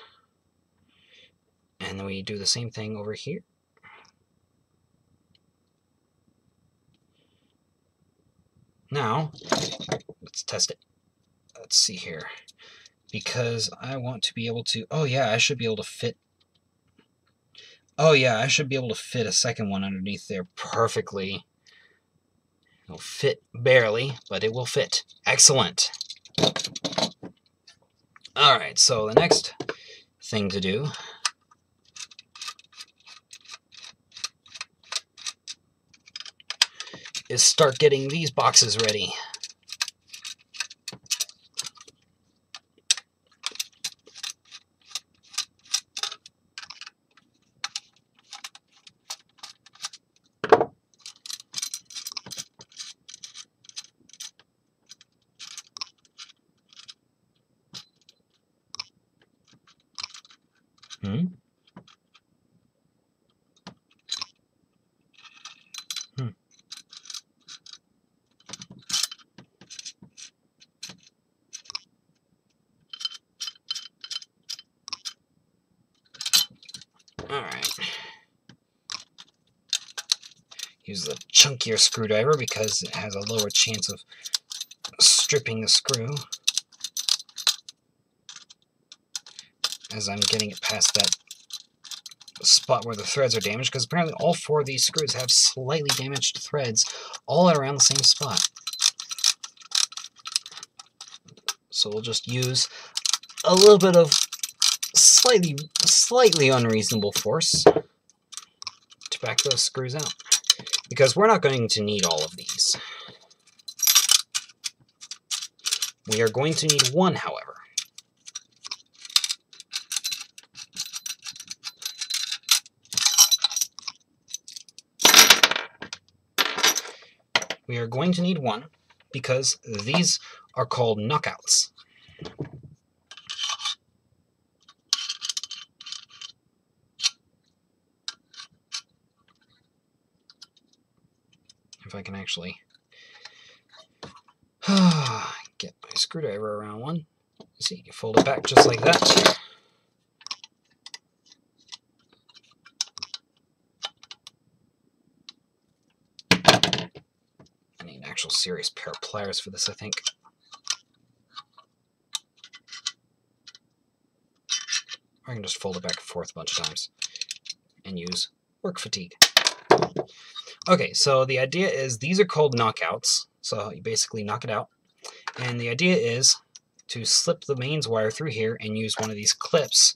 And then we do the same thing over here. Now, let's test it. Let's see here. Because I want to be able to... Oh, yeah, I should be able to fit... Oh, yeah, I should be able to fit a second one underneath there perfectly. It'll fit barely, but it will fit. Excellent. Alright, so the next thing to do is start getting these boxes ready. Hmm? Hmm. Alright. Use screwdriver because it has a lower chance of stripping the screw. as I'm getting it past that spot where the threads are damaged, because apparently all four of these screws have slightly damaged threads all around the same spot. So we'll just use a little bit of slightly, slightly unreasonable force to back those screws out. Because we're not going to need all of these. We are going to need one, however. we are going to need one because these are called knockouts. If I can actually get my screwdriver around one. See, you fold it back just like that. I need an actual serious pair of pliers for this, I think. I can just fold it back and forth a bunch of times and use work fatigue. Okay, so the idea is these are called knockouts. So you basically knock it out. And the idea is to slip the mains wire through here and use one of these clips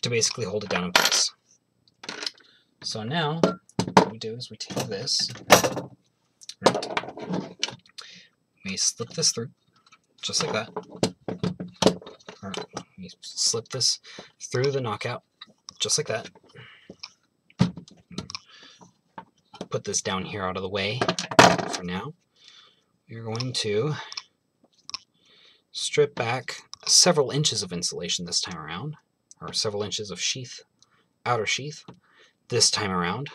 to basically hold it down in place. So now what we do is we take this, we slip this through, just like that. we slip this through the knockout, just like that. Put this down here out of the way for now. We're going to strip back several inches of insulation this time around, or several inches of sheath, outer sheath, this time around.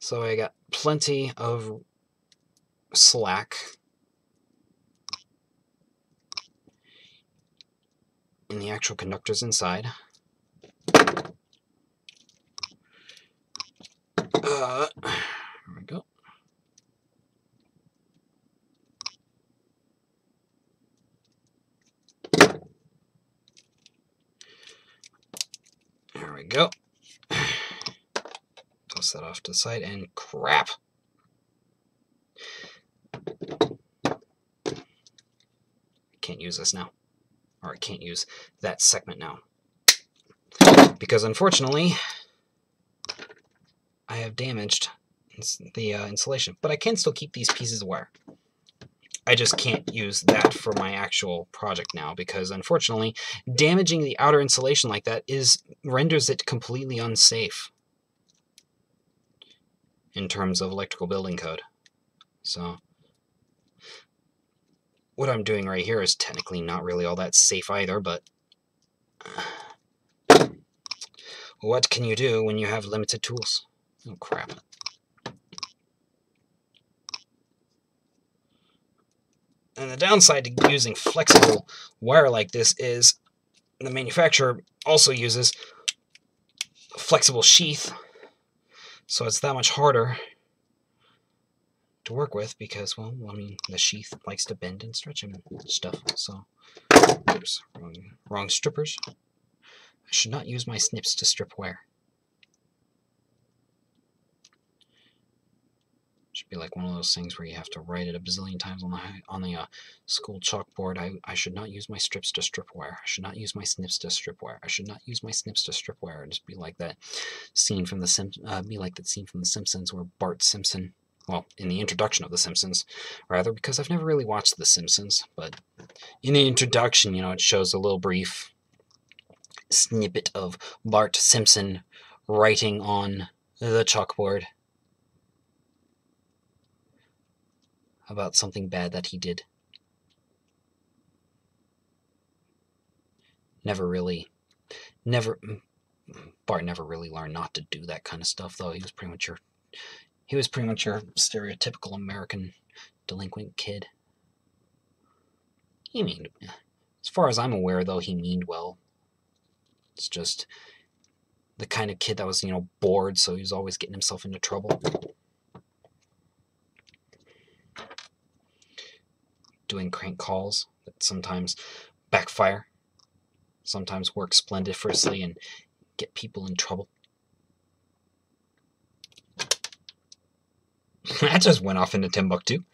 So I got plenty of slack in the actual conductors inside. Uh, here we go. There we go. Toss that off to the side and crap. can't use this now. Or I can't use that segment now. Because unfortunately, I have damaged the uh, insulation. But I can still keep these pieces of wire. I just can't use that for my actual project now because unfortunately damaging the outer insulation like that is renders it completely unsafe in terms of electrical building code. So what I'm doing right here is technically not really all that safe either, but what can you do when you have limited tools? Oh, crap. And the downside to using flexible wire like this is the manufacturer also uses flexible sheath, so it's that much harder to work with because, well, I mean, the sheath likes to bend and stretch and stuff. So, oops, wrong, wrong strippers. I should not use my snips to strip wire. Be like one of those things where you have to write it a bazillion times on the on the uh, school chalkboard. I, I should not use my strips to strip wire. I should not use my snips to strip wire. I should not use my snips to strip wire. Just be like that scene from the Sim uh, be like that scene from The Simpsons where Bart Simpson well, in the introduction of The Simpsons, rather, because I've never really watched The Simpsons, but in the introduction, you know, it shows a little brief snippet of Bart Simpson writing on the chalkboard about something bad that he did. Never really, never, mm, Bart never really learned not to do that kind of stuff, though. He was pretty much your he was pretty much your stereotypical American delinquent kid. He meaned, as far as I'm aware, though, he meaned well. It's just the kind of kid that was, you know, bored, so he was always getting himself into trouble. Doing crank calls that sometimes backfire, sometimes work splendiferously and get people in trouble. that just went off into Timbuktu.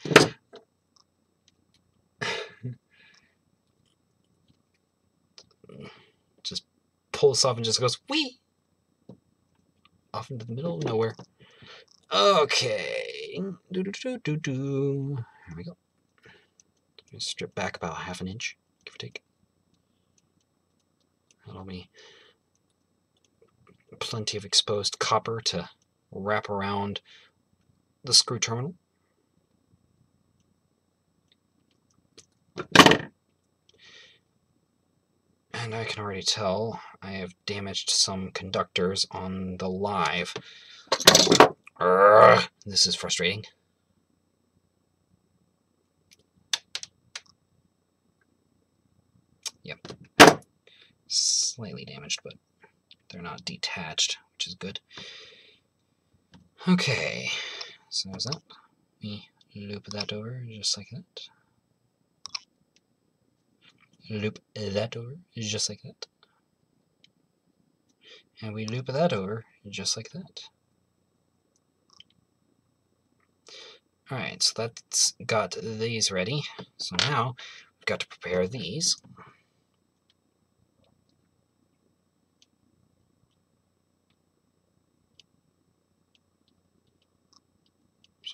just pulls off and just goes, wee! Off into the middle of nowhere. Okay. Do, do, do, do, do. Here we go. Strip back about half an inch, give or take. That'll be plenty of exposed copper to wrap around the screw terminal. And I can already tell I have damaged some conductors on the live. Urgh, this is frustrating. Yep. Slightly damaged, but they're not detached, which is good. Okay. So there's that. We loop that over just like that. Loop that over just like that. And we loop that over just like that. Alright, so that's got these ready. So now we've got to prepare these.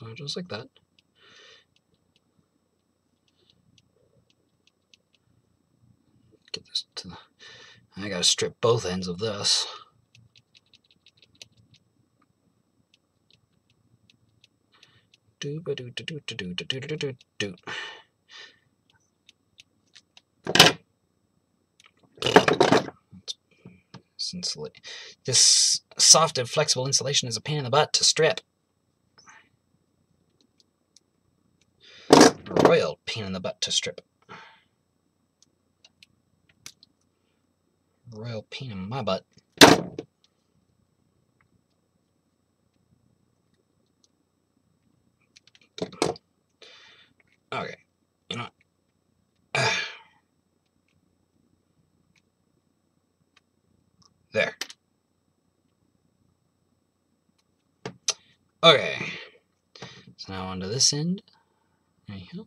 So just like that. Get this to the, I gotta strip both ends of this. Do do do do do do do do do. This soft and flexible insulation is a pain in the butt to strip. Royal pain in the butt to strip. Royal pain in my butt. Okay, you know? There. Okay. So now onto this end. There you go.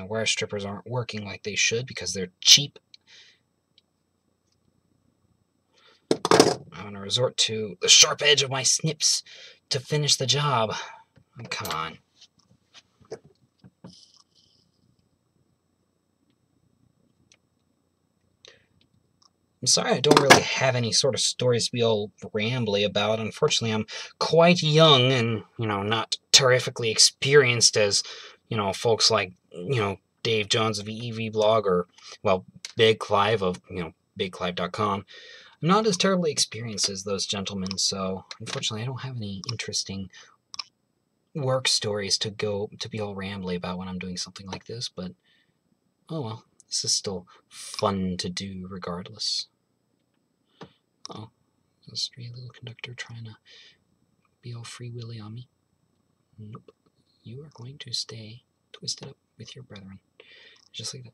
wire strippers aren't working like they should because they're cheap I'm going to resort to the sharp edge of my snips to finish the job. Come on. I'm sorry I don't really have any sort of stories to be all rambly about. Unfortunately, I'm quite young and, you know, not terrifically experienced as, you know, folks like, you know, Dave Jones of EEVblog or, well, Big Clive of, you know, BigClive.com. I'm not as terribly experienced as those gentlemen, so unfortunately I don't have any interesting work stories to go to be all rambly about when I'm doing something like this, but oh well, this is still fun to do regardless. Oh, a stray little conductor trying to be all free willy on me. Nope. You are going to stay twisted up with your brethren. Just like that.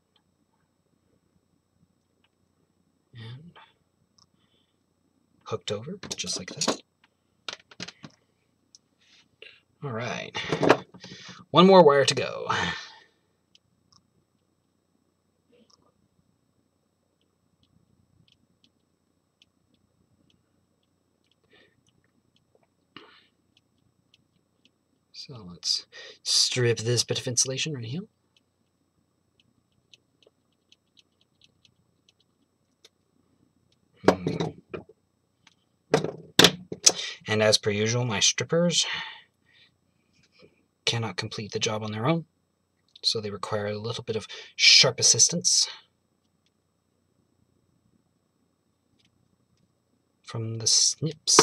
And hooked over, just like that. All right. One more wire to go. So let's strip this bit of insulation right here. Hmm. And as per usual, my strippers cannot complete the job on their own, so they require a little bit of sharp assistance from the snips.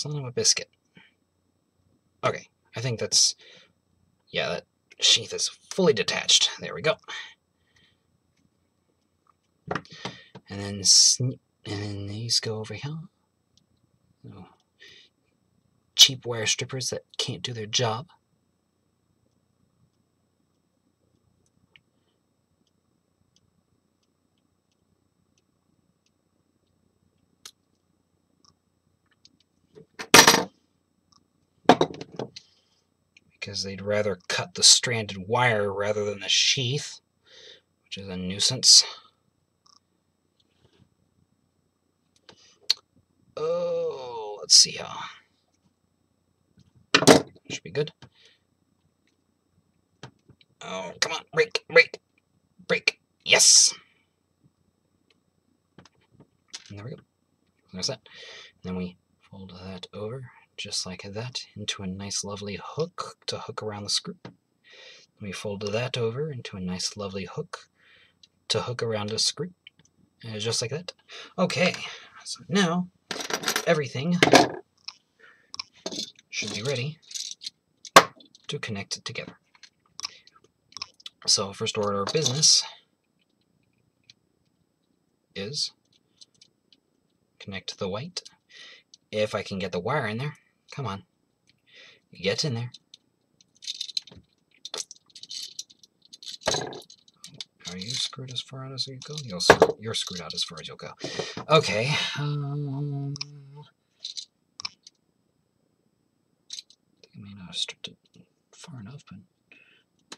son of a biscuit. Okay, I think that's... Yeah, that sheath is fully detached. There we go. And then and then these go over here. Oh. Cheap wire strippers that can't do their job. Because they'd rather cut the stranded wire rather than the sheath, which is a nuisance. Oh, let's see how. Should be good. Oh, come on, break, break, break. Yes. And there we go. There's that. And then we fold that over just like that into a nice lovely hook to hook around the screw. We fold that over into a nice lovely hook to hook around a screw, uh, just like that. Okay, so now everything should be ready to connect it together. So first order of business is connect the white. If I can get the wire in there, Come on. Get in there. Are you screwed as far out as you go? You'll, you're screwed out as far as you'll go. Okay. Um, I may not have stripped it far enough, but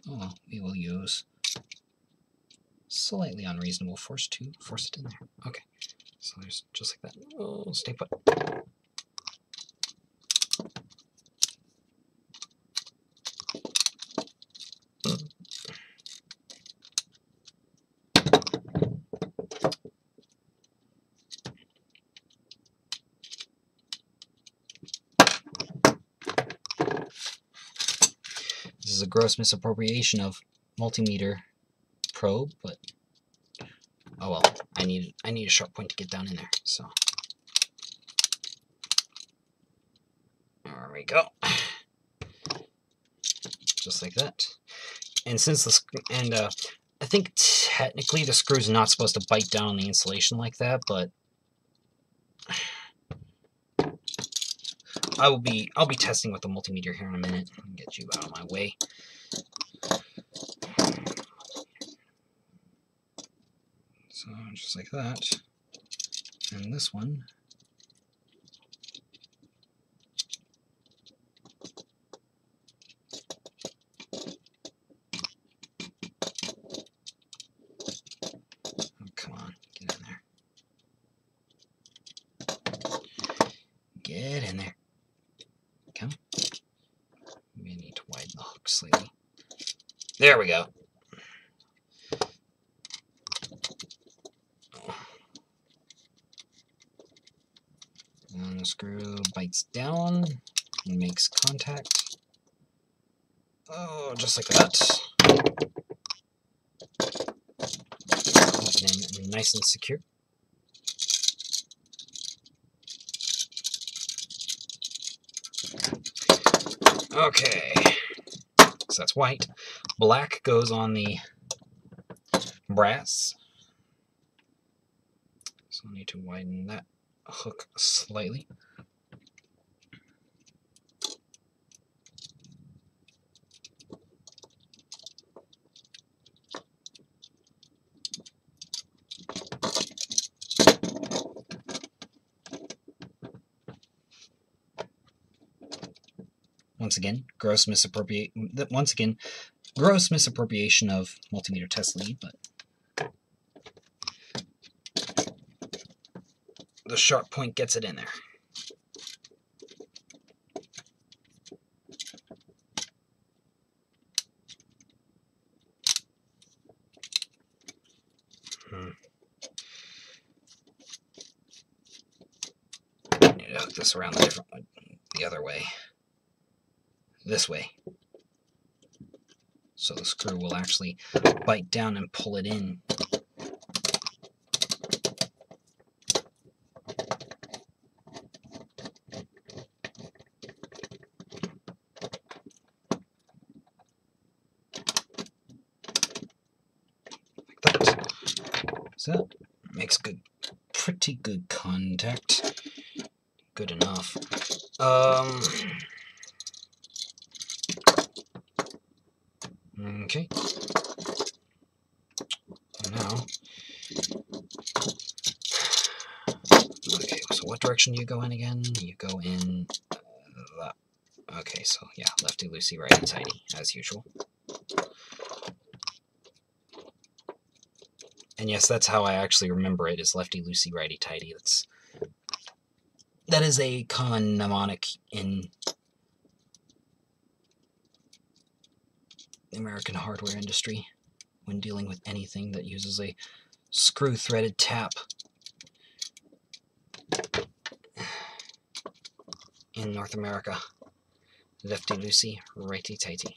oh well, we will use slightly unreasonable force to force it in there. Okay. So there's just like that. Oh, stay put. a gross misappropriation of multimeter probe, but oh well. I need I need a sharp point to get down in there. So there we go, just like that. And since the and uh, I think technically the screw is not supposed to bite down on the insulation like that, but I will be I'll be testing with the multimeter here in a minute. Get you out of my way. just like that. And this one oh, Get in there. Come. We need to widen the hook slightly. There we go. Screw bites down and makes contact. Oh, just like that. And nice and secure. Okay, so that's white. Black goes on the brass. So I need to widen that hook slightly. Again, gross misappropriate. Once again, gross misappropriation of multimeter test lead, but the sharp point gets it in there. Hmm. Need to hook this around the different the other way this way. So the screw will actually bite down and pull it in. Like that. So makes good, pretty good contact. Good enough. Um, Okay. Now, okay, so what direction you go in again? You go in uh. Okay, so yeah, lefty loosey, righty tighty, as usual. And yes, that's how I actually remember it, is lefty loosey, righty tighty. That's that is a common mnemonic in the American hardware industry when dealing with anything that uses a screw-threaded tap in North America. Lefty-loosey, righty-tighty.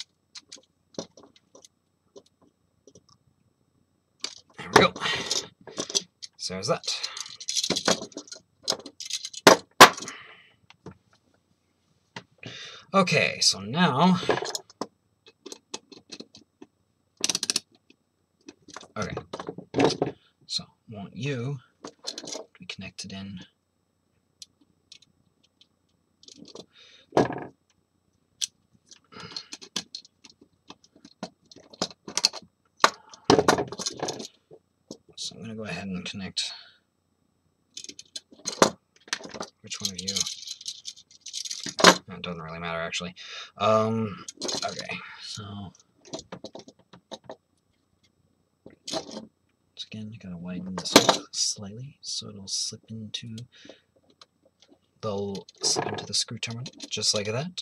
There we go. So there's that. Okay, so now Okay. So want you to be connected in. So I'm going to go ahead and connect. Which one of you? It doesn't really matter actually. Um, okay, so again, you gotta widen this slightly so it'll slip into they'll slip into the screw terminal, just like that.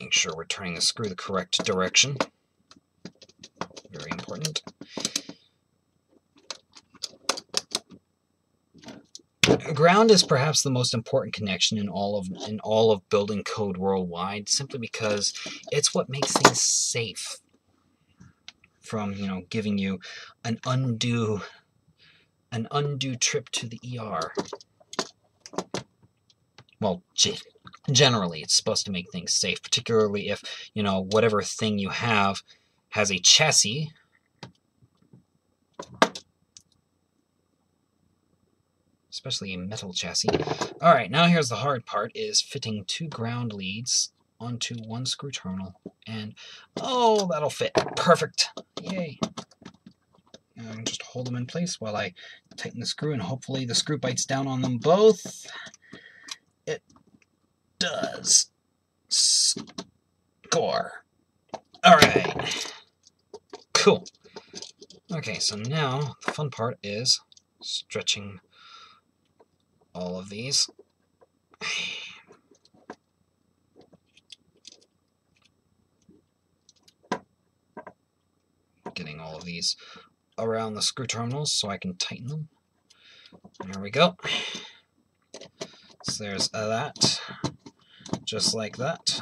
Make sure we're turning the screw the correct direction. Ground is perhaps the most important connection in all of in all of building code worldwide, simply because it's what makes things safe from you know giving you an undue an undue trip to the ER. Well, generally, it's supposed to make things safe, particularly if you know whatever thing you have has a chassis. Especially a metal chassis. Alright, now here's the hard part, is fitting two ground leads onto one screw terminal. And, oh, that'll fit. Perfect. Yay. And just hold them in place while I tighten the screw, and hopefully the screw bites down on them both. It does. Score. Alright. Cool. Okay, so now the fun part is stretching all of these. Getting all of these around the screw terminals so I can tighten them. There we go. So there's that, just like that.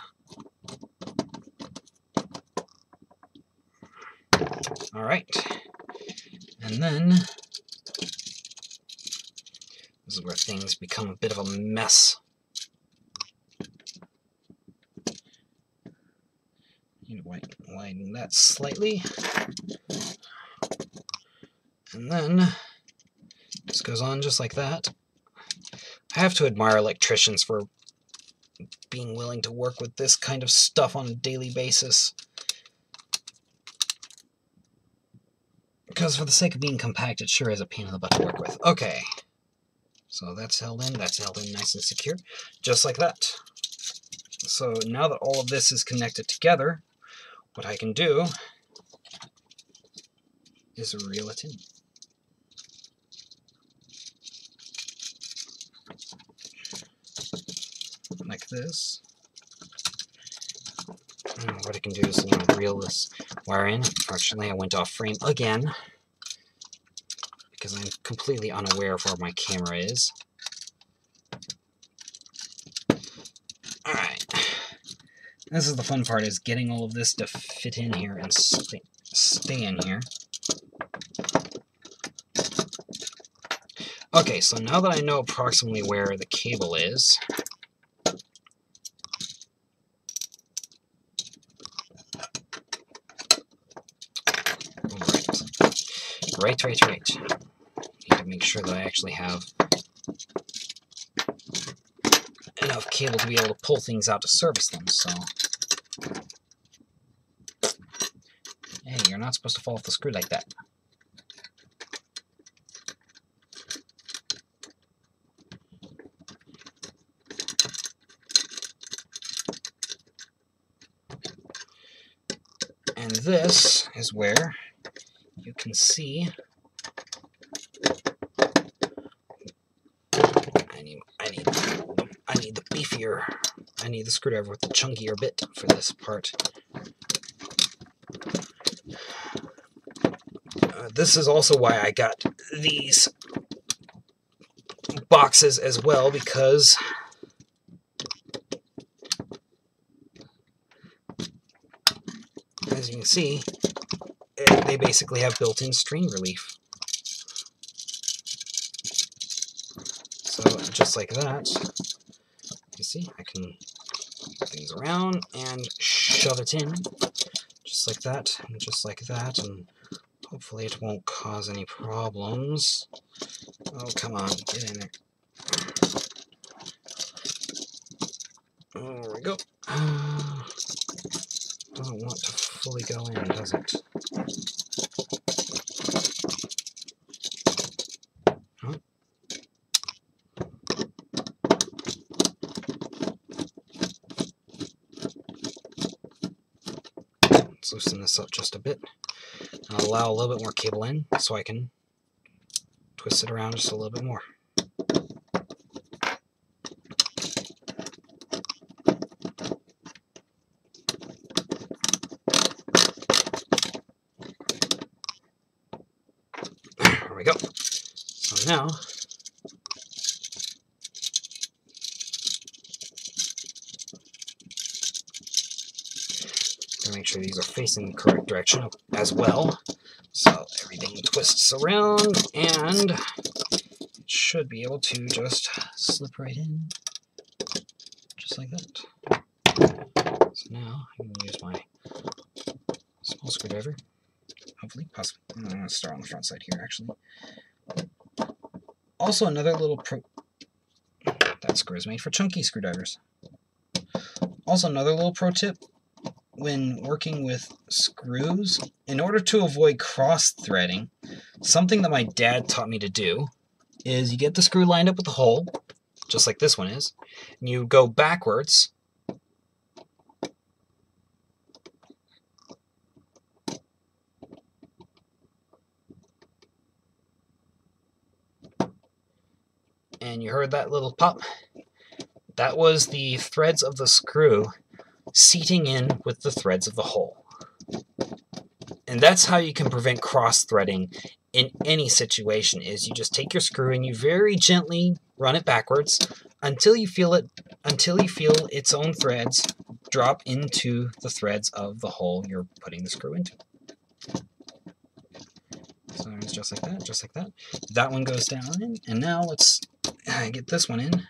All right. And then, is where things become a bit of a mess. Need to widen that slightly. And then, this goes on just like that. I have to admire electricians for being willing to work with this kind of stuff on a daily basis. Because for the sake of being compact, it sure is a pain in the butt to work with. Okay. So that's held in, that's held in nice and secure, just like that. So now that all of this is connected together, what I can do is reel it in. Like this. And what I can do is reel this wire in. Unfortunately, I went off frame again because I'm completely unaware of where my camera is. Alright. This is the fun part, is getting all of this to fit in here and stay, stay in here. Okay, so now that I know approximately where the cable is, right, right, right. To make sure that I actually have enough cable to be able to pull things out to service them, so... Hey, you're not supposed to fall off the screw like that. And this is where you can see I need I need I need the beefier I need the screwdriver with the chunkier bit for this part. Uh, this is also why I got these boxes as well because as you can see they basically have built-in strain relief. So just like that, you see, I can things around and shove it in, just like that, and just like that, and hopefully it won't cause any problems. Oh, come on, get in there. There we go. Doesn't want to fully go in, does it? Let's loosen this up just a bit. I'll allow a little bit more cable in so I can twist it around just a little bit more. There we go. So now make sure these are facing the correct direction as well. So everything twists around and should be able to just slip right in, just like that. So now I can use my small screwdriver, hopefully, possibly. I'm going to start on the front side here, actually. Also, another little pro... That screw is made for chunky screwdrivers. Also, another little pro tip when working with screws, in order to avoid cross-threading, something that my dad taught me to do is you get the screw lined up with the hole, just like this one is, and you go backwards And you heard that little pop? That was the threads of the screw seating in with the threads of the hole. And that's how you can prevent cross-threading in any situation is you just take your screw and you very gently run it backwards until you feel it until you feel its own threads drop into the threads of the hole you're putting the screw into. So it's just like that, just like that. That one goes down and now let's get this one in.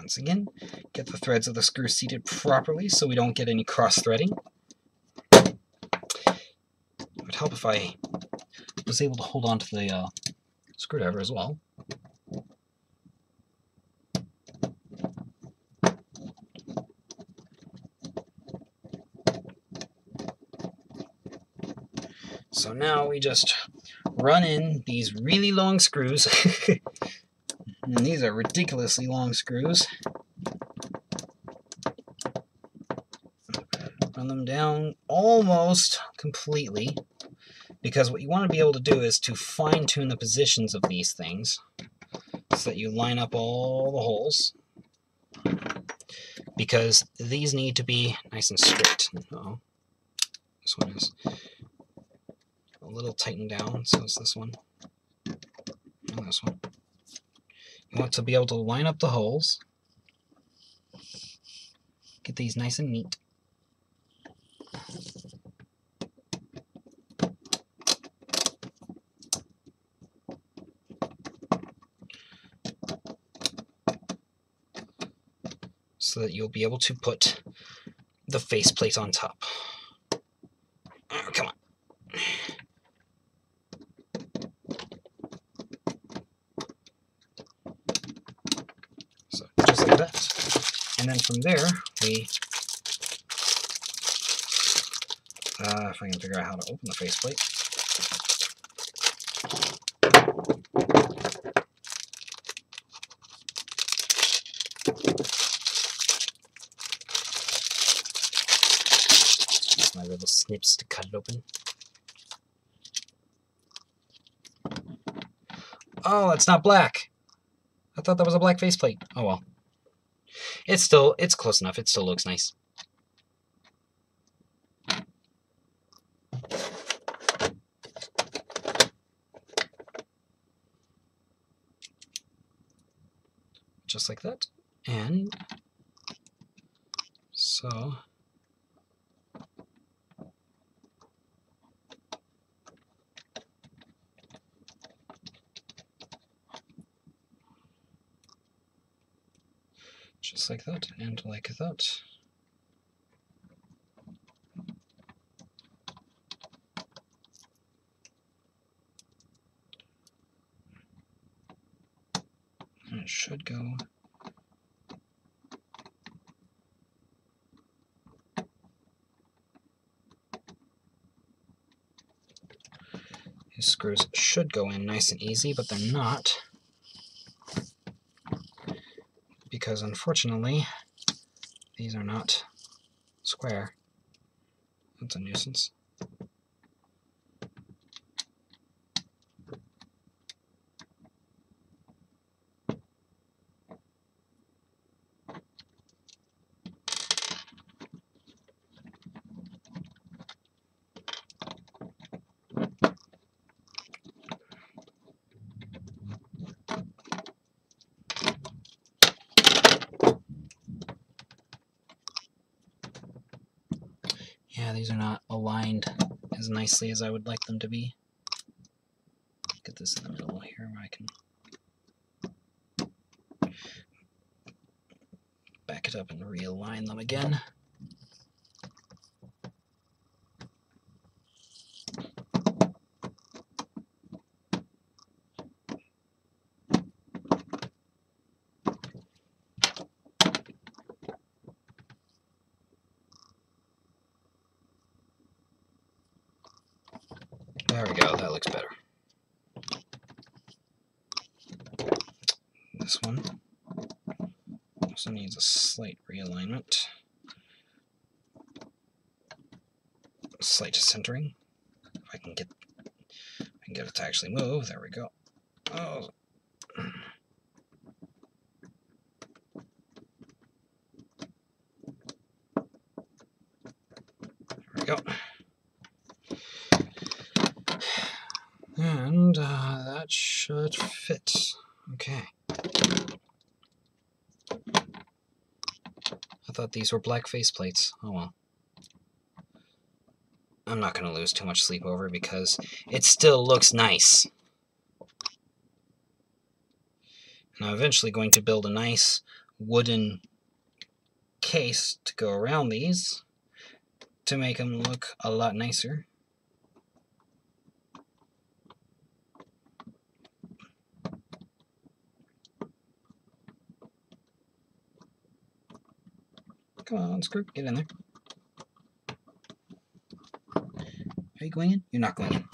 Once again, get the threads of the screw seated properly so we don't get any cross-threading. It would help if I was able to hold on to the uh, screwdriver as well. So now we just run in these really long screws And these are ridiculously long screws. Run them down almost completely because what you want to be able to do is to fine tune the positions of these things so that you line up all the holes because these need to be nice and straight. Uh -oh. This one is a little tightened down, so is this one and this one. Want to be able to line up the holes. Get these nice and neat. So that you'll be able to put the faceplate on top. Oh, come on. And from there, we, uh, if I can figure out how to open the faceplate. my little snips to cut it open. Oh, it's not black. I thought that was a black faceplate. Oh well. It's still, it's close enough. It still looks nice. Just like that. And so just like that, and like that. And it should go These screws should go in nice and easy, but they're not because unfortunately these are not square. That's a nuisance. Yeah, these are not aligned as nicely as I would like them to be. Get this in the middle here where I can back it up and realign them again. There we go, that looks better. This one also needs a slight realignment. Slight centering. If I can get I can get it to actually move, there we go. Oh. There we go. And uh, that should fit. Okay. I thought these were black face plates. Oh well. I'm not going to lose too much sleep over because it still looks nice. And I'm eventually going to build a nice wooden case to go around these to make them look a lot nicer. Come on, screw, get in there. Are you going in? You're not going in.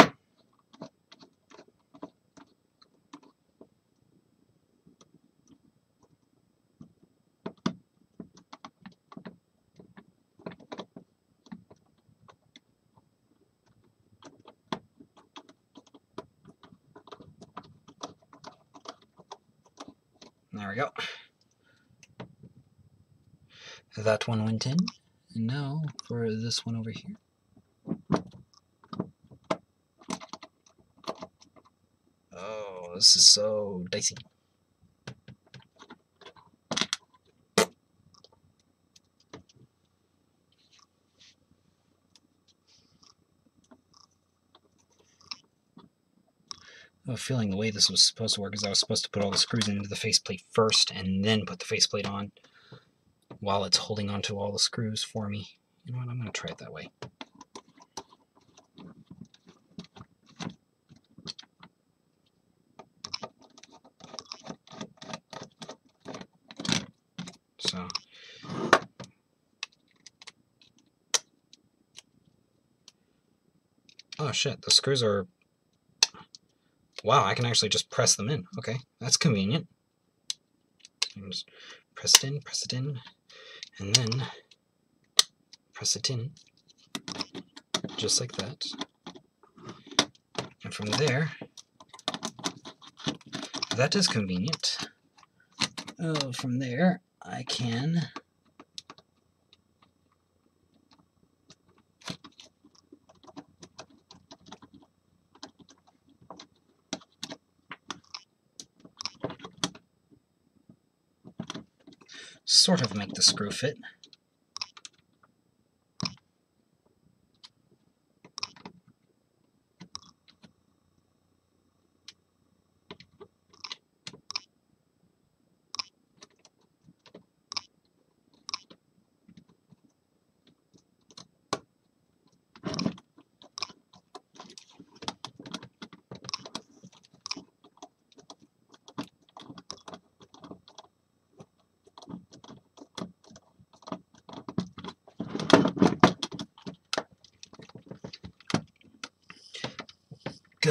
There we go. That one went in. And now for this one over here. This is so dicey. I have a feeling the way this was supposed to work is I was supposed to put all the screws into the faceplate first and then put the faceplate on while it's holding onto all the screws for me. You know what, I'm going to try it that way. So, oh shit, the screws are Wow, I can actually just press them in. Okay, that's convenient. Just press it in, press it in, and then press it in, just like that. And from there, that is convenient. Oh, from there, I can sort of make the screw fit.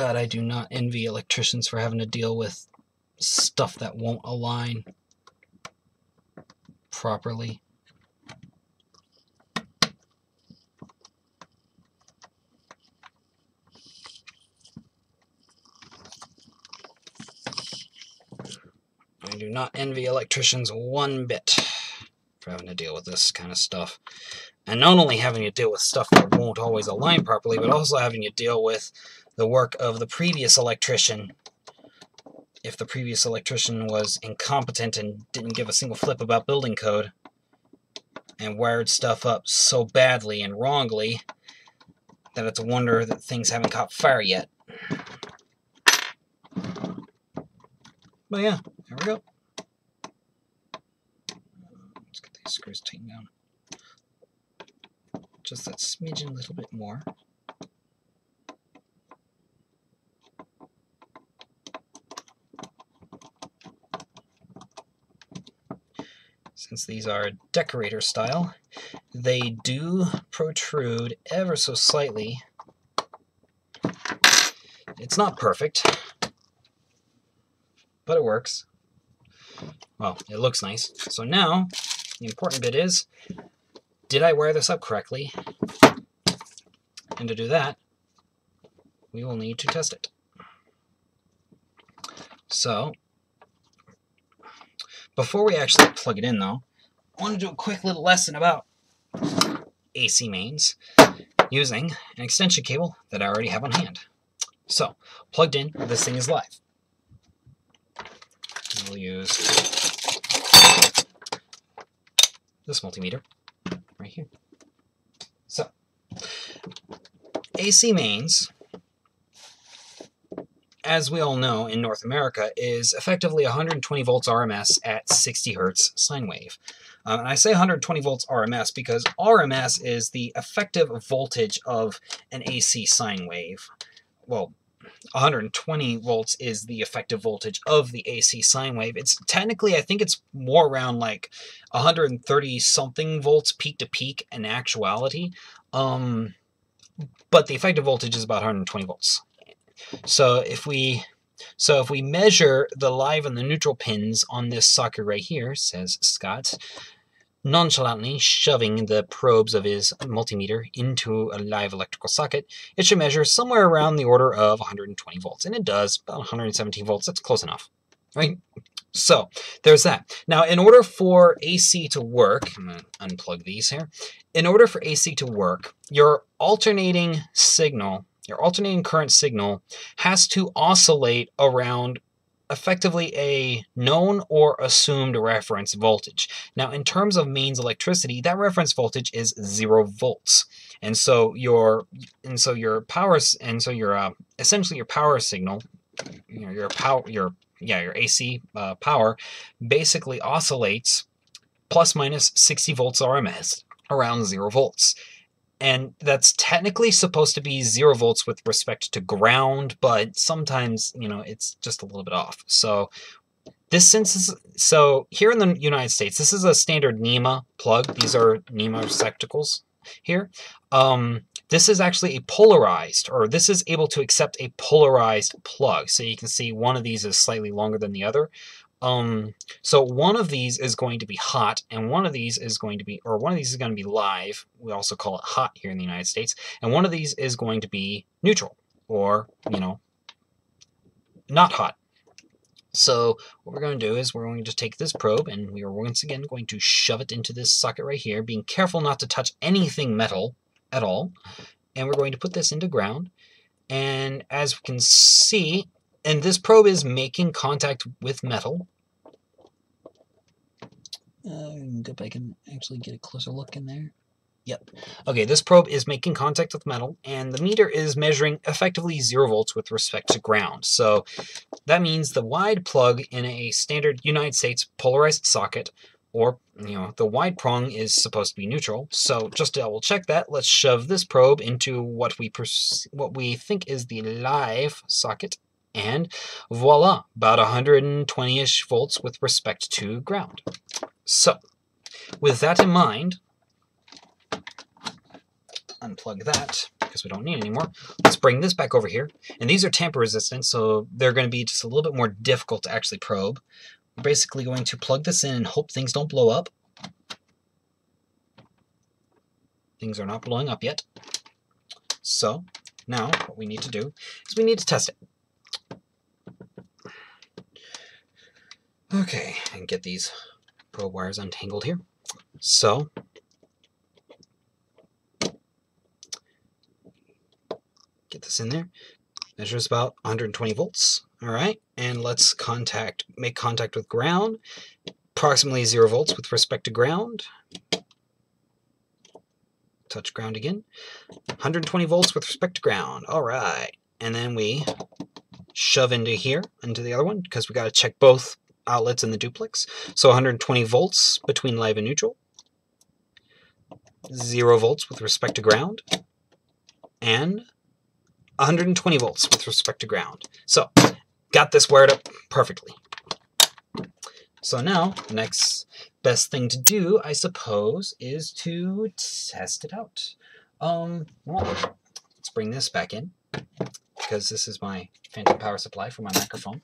God, I do not envy electricians for having to deal with stuff that won't align properly. I do not envy electricians one bit for having to deal with this kind of stuff. And not only having to deal with stuff that won't always align properly, but also having to deal with the work of the previous electrician. If the previous electrician was incompetent and didn't give a single flip about building code, and wired stuff up so badly and wrongly that it's a wonder that things haven't caught fire yet. But yeah, there we go. Let's get these screws tightened down. Just that smidgen a little bit more. Since these are decorator style, they do protrude ever so slightly. It's not perfect, but it works. Well, it looks nice. So now, the important bit is, did I wire this up correctly? And to do that, we will need to test it. So, before we actually plug it in though, I want to do a quick little lesson about AC mains using an extension cable that I already have on hand. So, plugged in, this thing is live. We'll use this multimeter right here. So, AC mains, as we all know in North America, is effectively 120 volts RMS at 60 hertz sine wave. Um, and I say 120 volts RMS because RMS is the effective voltage of an AC sine wave. Well, 120 volts is the effective voltage of the AC sine wave. It's technically, I think it's more around like 130 something volts peak to peak in actuality. Um, but the effective voltage is about 120 volts. So if we so if we measure the live and the neutral pins on this socket right here, says Scott, nonchalantly shoving the probes of his multimeter into a live electrical socket, it should measure somewhere around the order of 120 volts. And it does, about 117 volts. That's close enough, right? So there's that. Now, in order for AC to work, I'm going to unplug these here. In order for AC to work, your alternating signal, your alternating current signal has to oscillate around effectively a known or assumed reference voltage. Now, in terms of mains electricity, that reference voltage is zero volts, and so your and so your power and so your uh, essentially your power signal, you know, your power your yeah your AC uh, power basically oscillates plus minus 60 volts RMS around zero volts and that's technically supposed to be zero volts with respect to ground, but sometimes, you know, it's just a little bit off. So this sense is, so here in the United States, this is a standard NEMA plug. These are NEMA receptacles here. Um, this is actually a polarized, or this is able to accept a polarized plug. So you can see one of these is slightly longer than the other. Um, so one of these is going to be hot, and one of these is going to be, or one of these is going to be live. We also call it hot here in the United States. And one of these is going to be neutral, or, you know, not hot. So what we're going to do is we're going to take this probe, and we are once again going to shove it into this socket right here, being careful not to touch anything metal at all. And we're going to put this into ground. And as we can see, and this probe is making contact with metal. Uh, if I can actually get a closer look in there. Yep. Okay, this probe is making contact with metal, and the meter is measuring effectively zero volts with respect to ground. So that means the wide plug in a standard United States polarized socket, or, you know, the wide prong is supposed to be neutral. So just to double check that, let's shove this probe into what we what we think is the live socket, and voila, about 120-ish volts with respect to ground. So, with that in mind, unplug that because we don't need anymore. Let's bring this back over here. And these are tamper resistant, so they're going to be just a little bit more difficult to actually probe. We're basically going to plug this in and hope things don't blow up. Things are not blowing up yet. So, now what we need to do is we need to test it. Okay, and get these probe wires untangled here. So, get this in there. Measures about 120 volts. All right, and let's contact, make contact with ground. Approximately zero volts with respect to ground. Touch ground again. 120 volts with respect to ground. All right, and then we shove into here, into the other one, because we got to check both outlets in the duplex. So 120 volts between live and neutral, 0 volts with respect to ground, and 120 volts with respect to ground. So, got this wired up perfectly. So now, next best thing to do, I suppose, is to test it out. Um, well, let's bring this back in, because this is my phantom power supply for my microphone.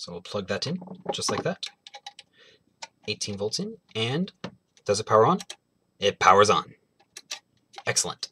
So we'll plug that in, just like that. 18 volts in, and does it power on? It powers on. Excellent.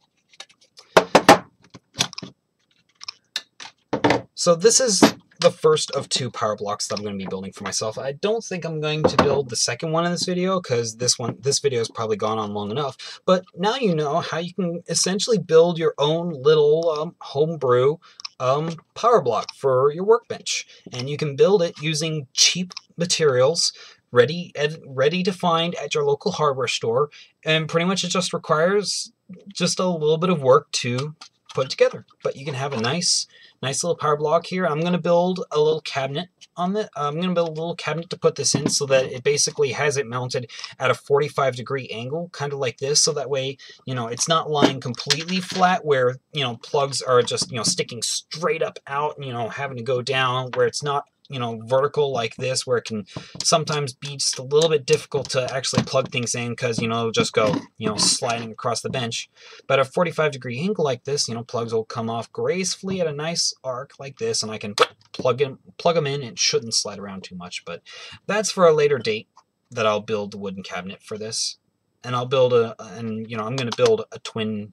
So this is the first of two power blocks that I'm going to be building for myself. I don't think I'm going to build the second one in this video because this one, this video has probably gone on long enough. But now you know how you can essentially build your own little um, homebrew um, power block for your workbench. And you can build it using cheap materials ready ready to find at your local hardware store and pretty much it just requires just a little bit of work to put it together but you can have a nice nice little power block here. I'm gonna build a little cabinet on the I'm gonna build a little cabinet to put this in so that it basically has it mounted at a 45 degree angle kind of like this so that way you know it's not lying completely flat where you know plugs are just you know sticking straight up out you know having to go down where it's not you know, vertical like this where it can sometimes be just a little bit difficult to actually plug things in because, you know, just go, you know, sliding across the bench. But a 45 degree angle like this, you know, plugs will come off gracefully at a nice arc like this and I can plug in, plug them in and it shouldn't slide around too much. But that's for a later date that I'll build the wooden cabinet for this. And I'll build a, and, you know, I'm going to build a twin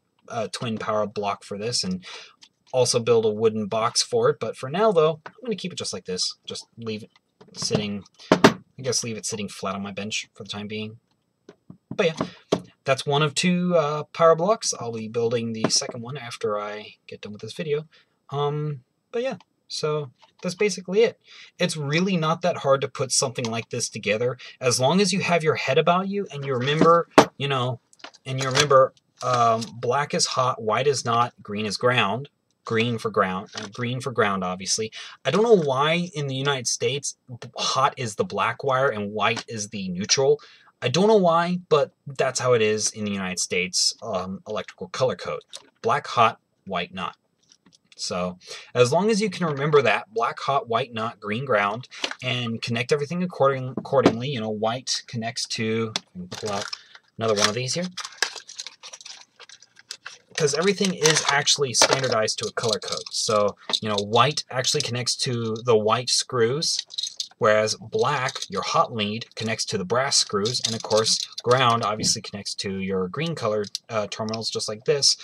twin power block for this and also build a wooden box for it. But for now, though, I'm going to keep it just like this. Just leave it sitting, I guess leave it sitting flat on my bench for the time being. But yeah, that's one of two uh, power blocks. I'll be building the second one after I get done with this video. Um, but yeah, so that's basically it. It's really not that hard to put something like this together. As long as you have your head about you and you remember, you know, and you remember um, black is hot, white is not, green is ground green for ground, green for ground, obviously. I don't know why in the United States, hot is the black wire and white is the neutral. I don't know why, but that's how it is in the United States um, electrical color code. Black hot, white not. So as long as you can remember that, black hot, white not, green ground, and connect everything according, accordingly, you know, white connects to, pull out another one of these here because everything is actually standardized to a color code. So, you know, white actually connects to the white screws, whereas black, your hot lead, connects to the brass screws, and of course, ground obviously connects to your green colored uh, terminals, just like this.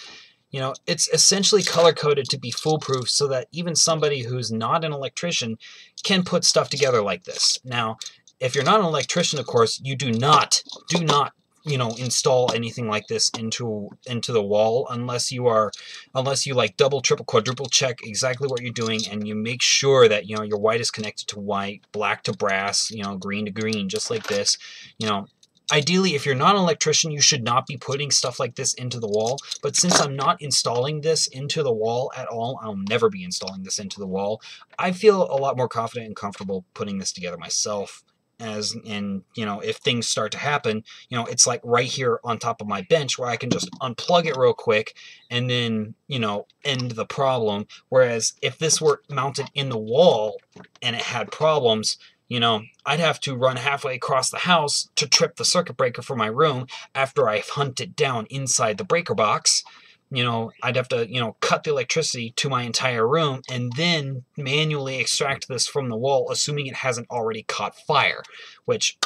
You know, it's essentially color-coded to be foolproof so that even somebody who's not an electrician can put stuff together like this. Now, if you're not an electrician, of course, you do not, do not you know install anything like this into into the wall unless you are unless you like double triple quadruple check exactly what you're doing and you make sure that you know your white is connected to white black to brass you know green to green just like this. You know ideally if you're not an electrician you should not be putting stuff like this into the wall but since I'm not installing this into the wall at all I'll never be installing this into the wall. I feel a lot more confident and comfortable putting this together myself as in you know if things start to happen you know it's like right here on top of my bench where I can just unplug it real quick and then you know end the problem. Whereas if this were mounted in the wall and it had problems you know I'd have to run halfway across the house to trip the circuit breaker for my room after I've hunted down inside the breaker box you know, I'd have to, you know, cut the electricity to my entire room and then manually extract this from the wall, assuming it hasn't already caught fire, which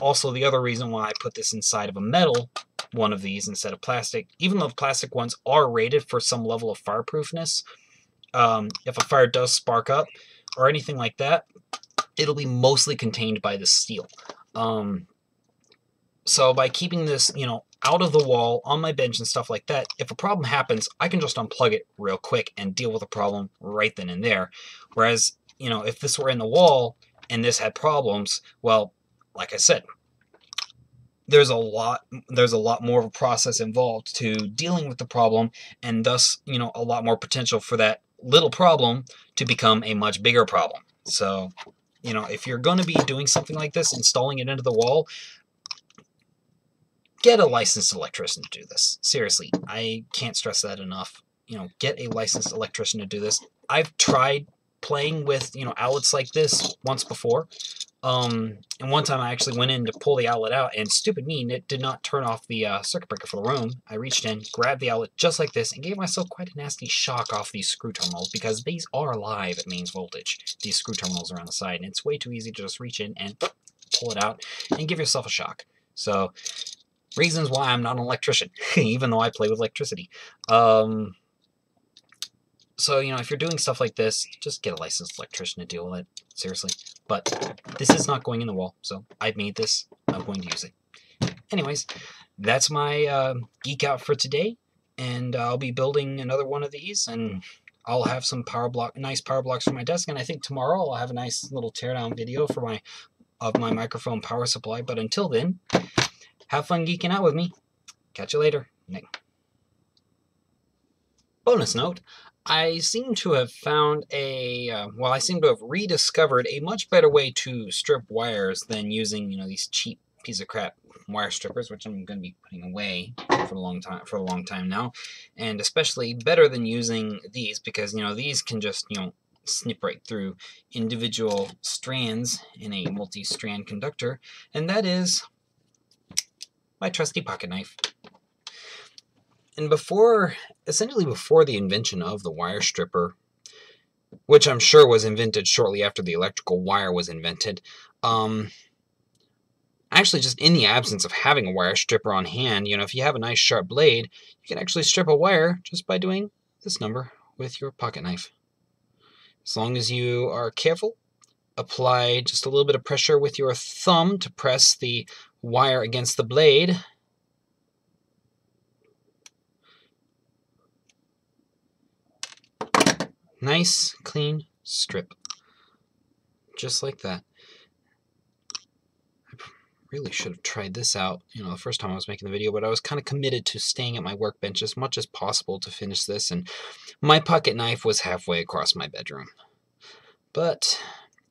also the other reason why I put this inside of a metal one of these instead of plastic, even though plastic ones are rated for some level of fireproofness, um, if a fire does spark up or anything like that, it'll be mostly contained by the steel. Um, so by keeping this, you know, out of the wall on my bench and stuff like that, if a problem happens, I can just unplug it real quick and deal with the problem right then and there. Whereas, you know, if this were in the wall and this had problems, well, like I said, there's a lot there's a lot more of a process involved to dealing with the problem and thus, you know, a lot more potential for that little problem to become a much bigger problem. So, you know, if you're going to be doing something like this, installing it into the wall, get a licensed electrician to do this. Seriously, I can't stress that enough. You know, get a licensed electrician to do this. I've tried playing with, you know, outlets like this once before. Um, and one time I actually went in to pull the outlet out, and stupid me, it did not turn off the uh, circuit breaker for the room. I reached in, grabbed the outlet just like this, and gave myself quite a nasty shock off these screw terminals, because these are live at mains voltage, these screw terminals are on the side, and it's way too easy to just reach in and pull it out and give yourself a shock. So reasons why I'm not an electrician, even though I play with electricity. Um, So, you know, if you're doing stuff like this, just get a licensed electrician to deal with it. Seriously. But this is not going in the wall, so I've made this. I'm going to use it. Anyways, that's my uh, geek out for today. And I'll be building another one of these, and I'll have some power block, nice power blocks for my desk. And I think tomorrow I'll have a nice little teardown video for my of my microphone power supply. But until then, have fun geeking out with me. Catch you later. Nick. Bonus note, I seem to have found a, uh, well, I seem to have rediscovered a much better way to strip wires than using, you know, these cheap piece of crap wire strippers, which I'm going to be putting away for a long time, for a long time now, and especially better than using these because, you know, these can just, you know, snip right through individual strands in a multi-strand conductor, and that is my trusty pocket knife. And before, essentially before the invention of the wire stripper, which I'm sure was invented shortly after the electrical wire was invented, um, actually just in the absence of having a wire stripper on hand, you know, if you have a nice sharp blade, you can actually strip a wire just by doing this number with your pocket knife. As long as you are careful, apply just a little bit of pressure with your thumb to press the wire against the blade, Nice, clean strip. Just like that. I really should have tried this out, you know, the first time I was making the video, but I was kind of committed to staying at my workbench as much as possible to finish this, and my pocket knife was halfway across my bedroom. But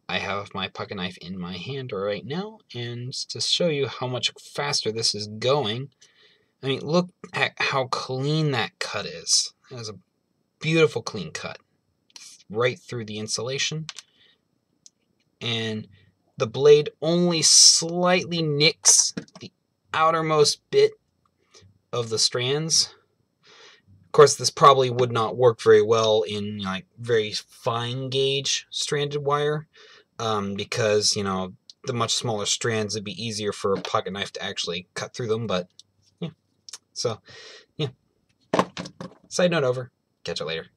I have my pocket knife in my hand right now, and to show you how much faster this is going, I mean, look at how clean that cut is. That is a beautiful clean cut right through the insulation. And the blade only slightly nicks the outermost bit of the strands. Of course, this probably would not work very well in like very fine gauge stranded wire um, because, you know, the much smaller strands would be easier for a pocket knife to actually cut through them. But, yeah. So, yeah. Side note over. Catch you later.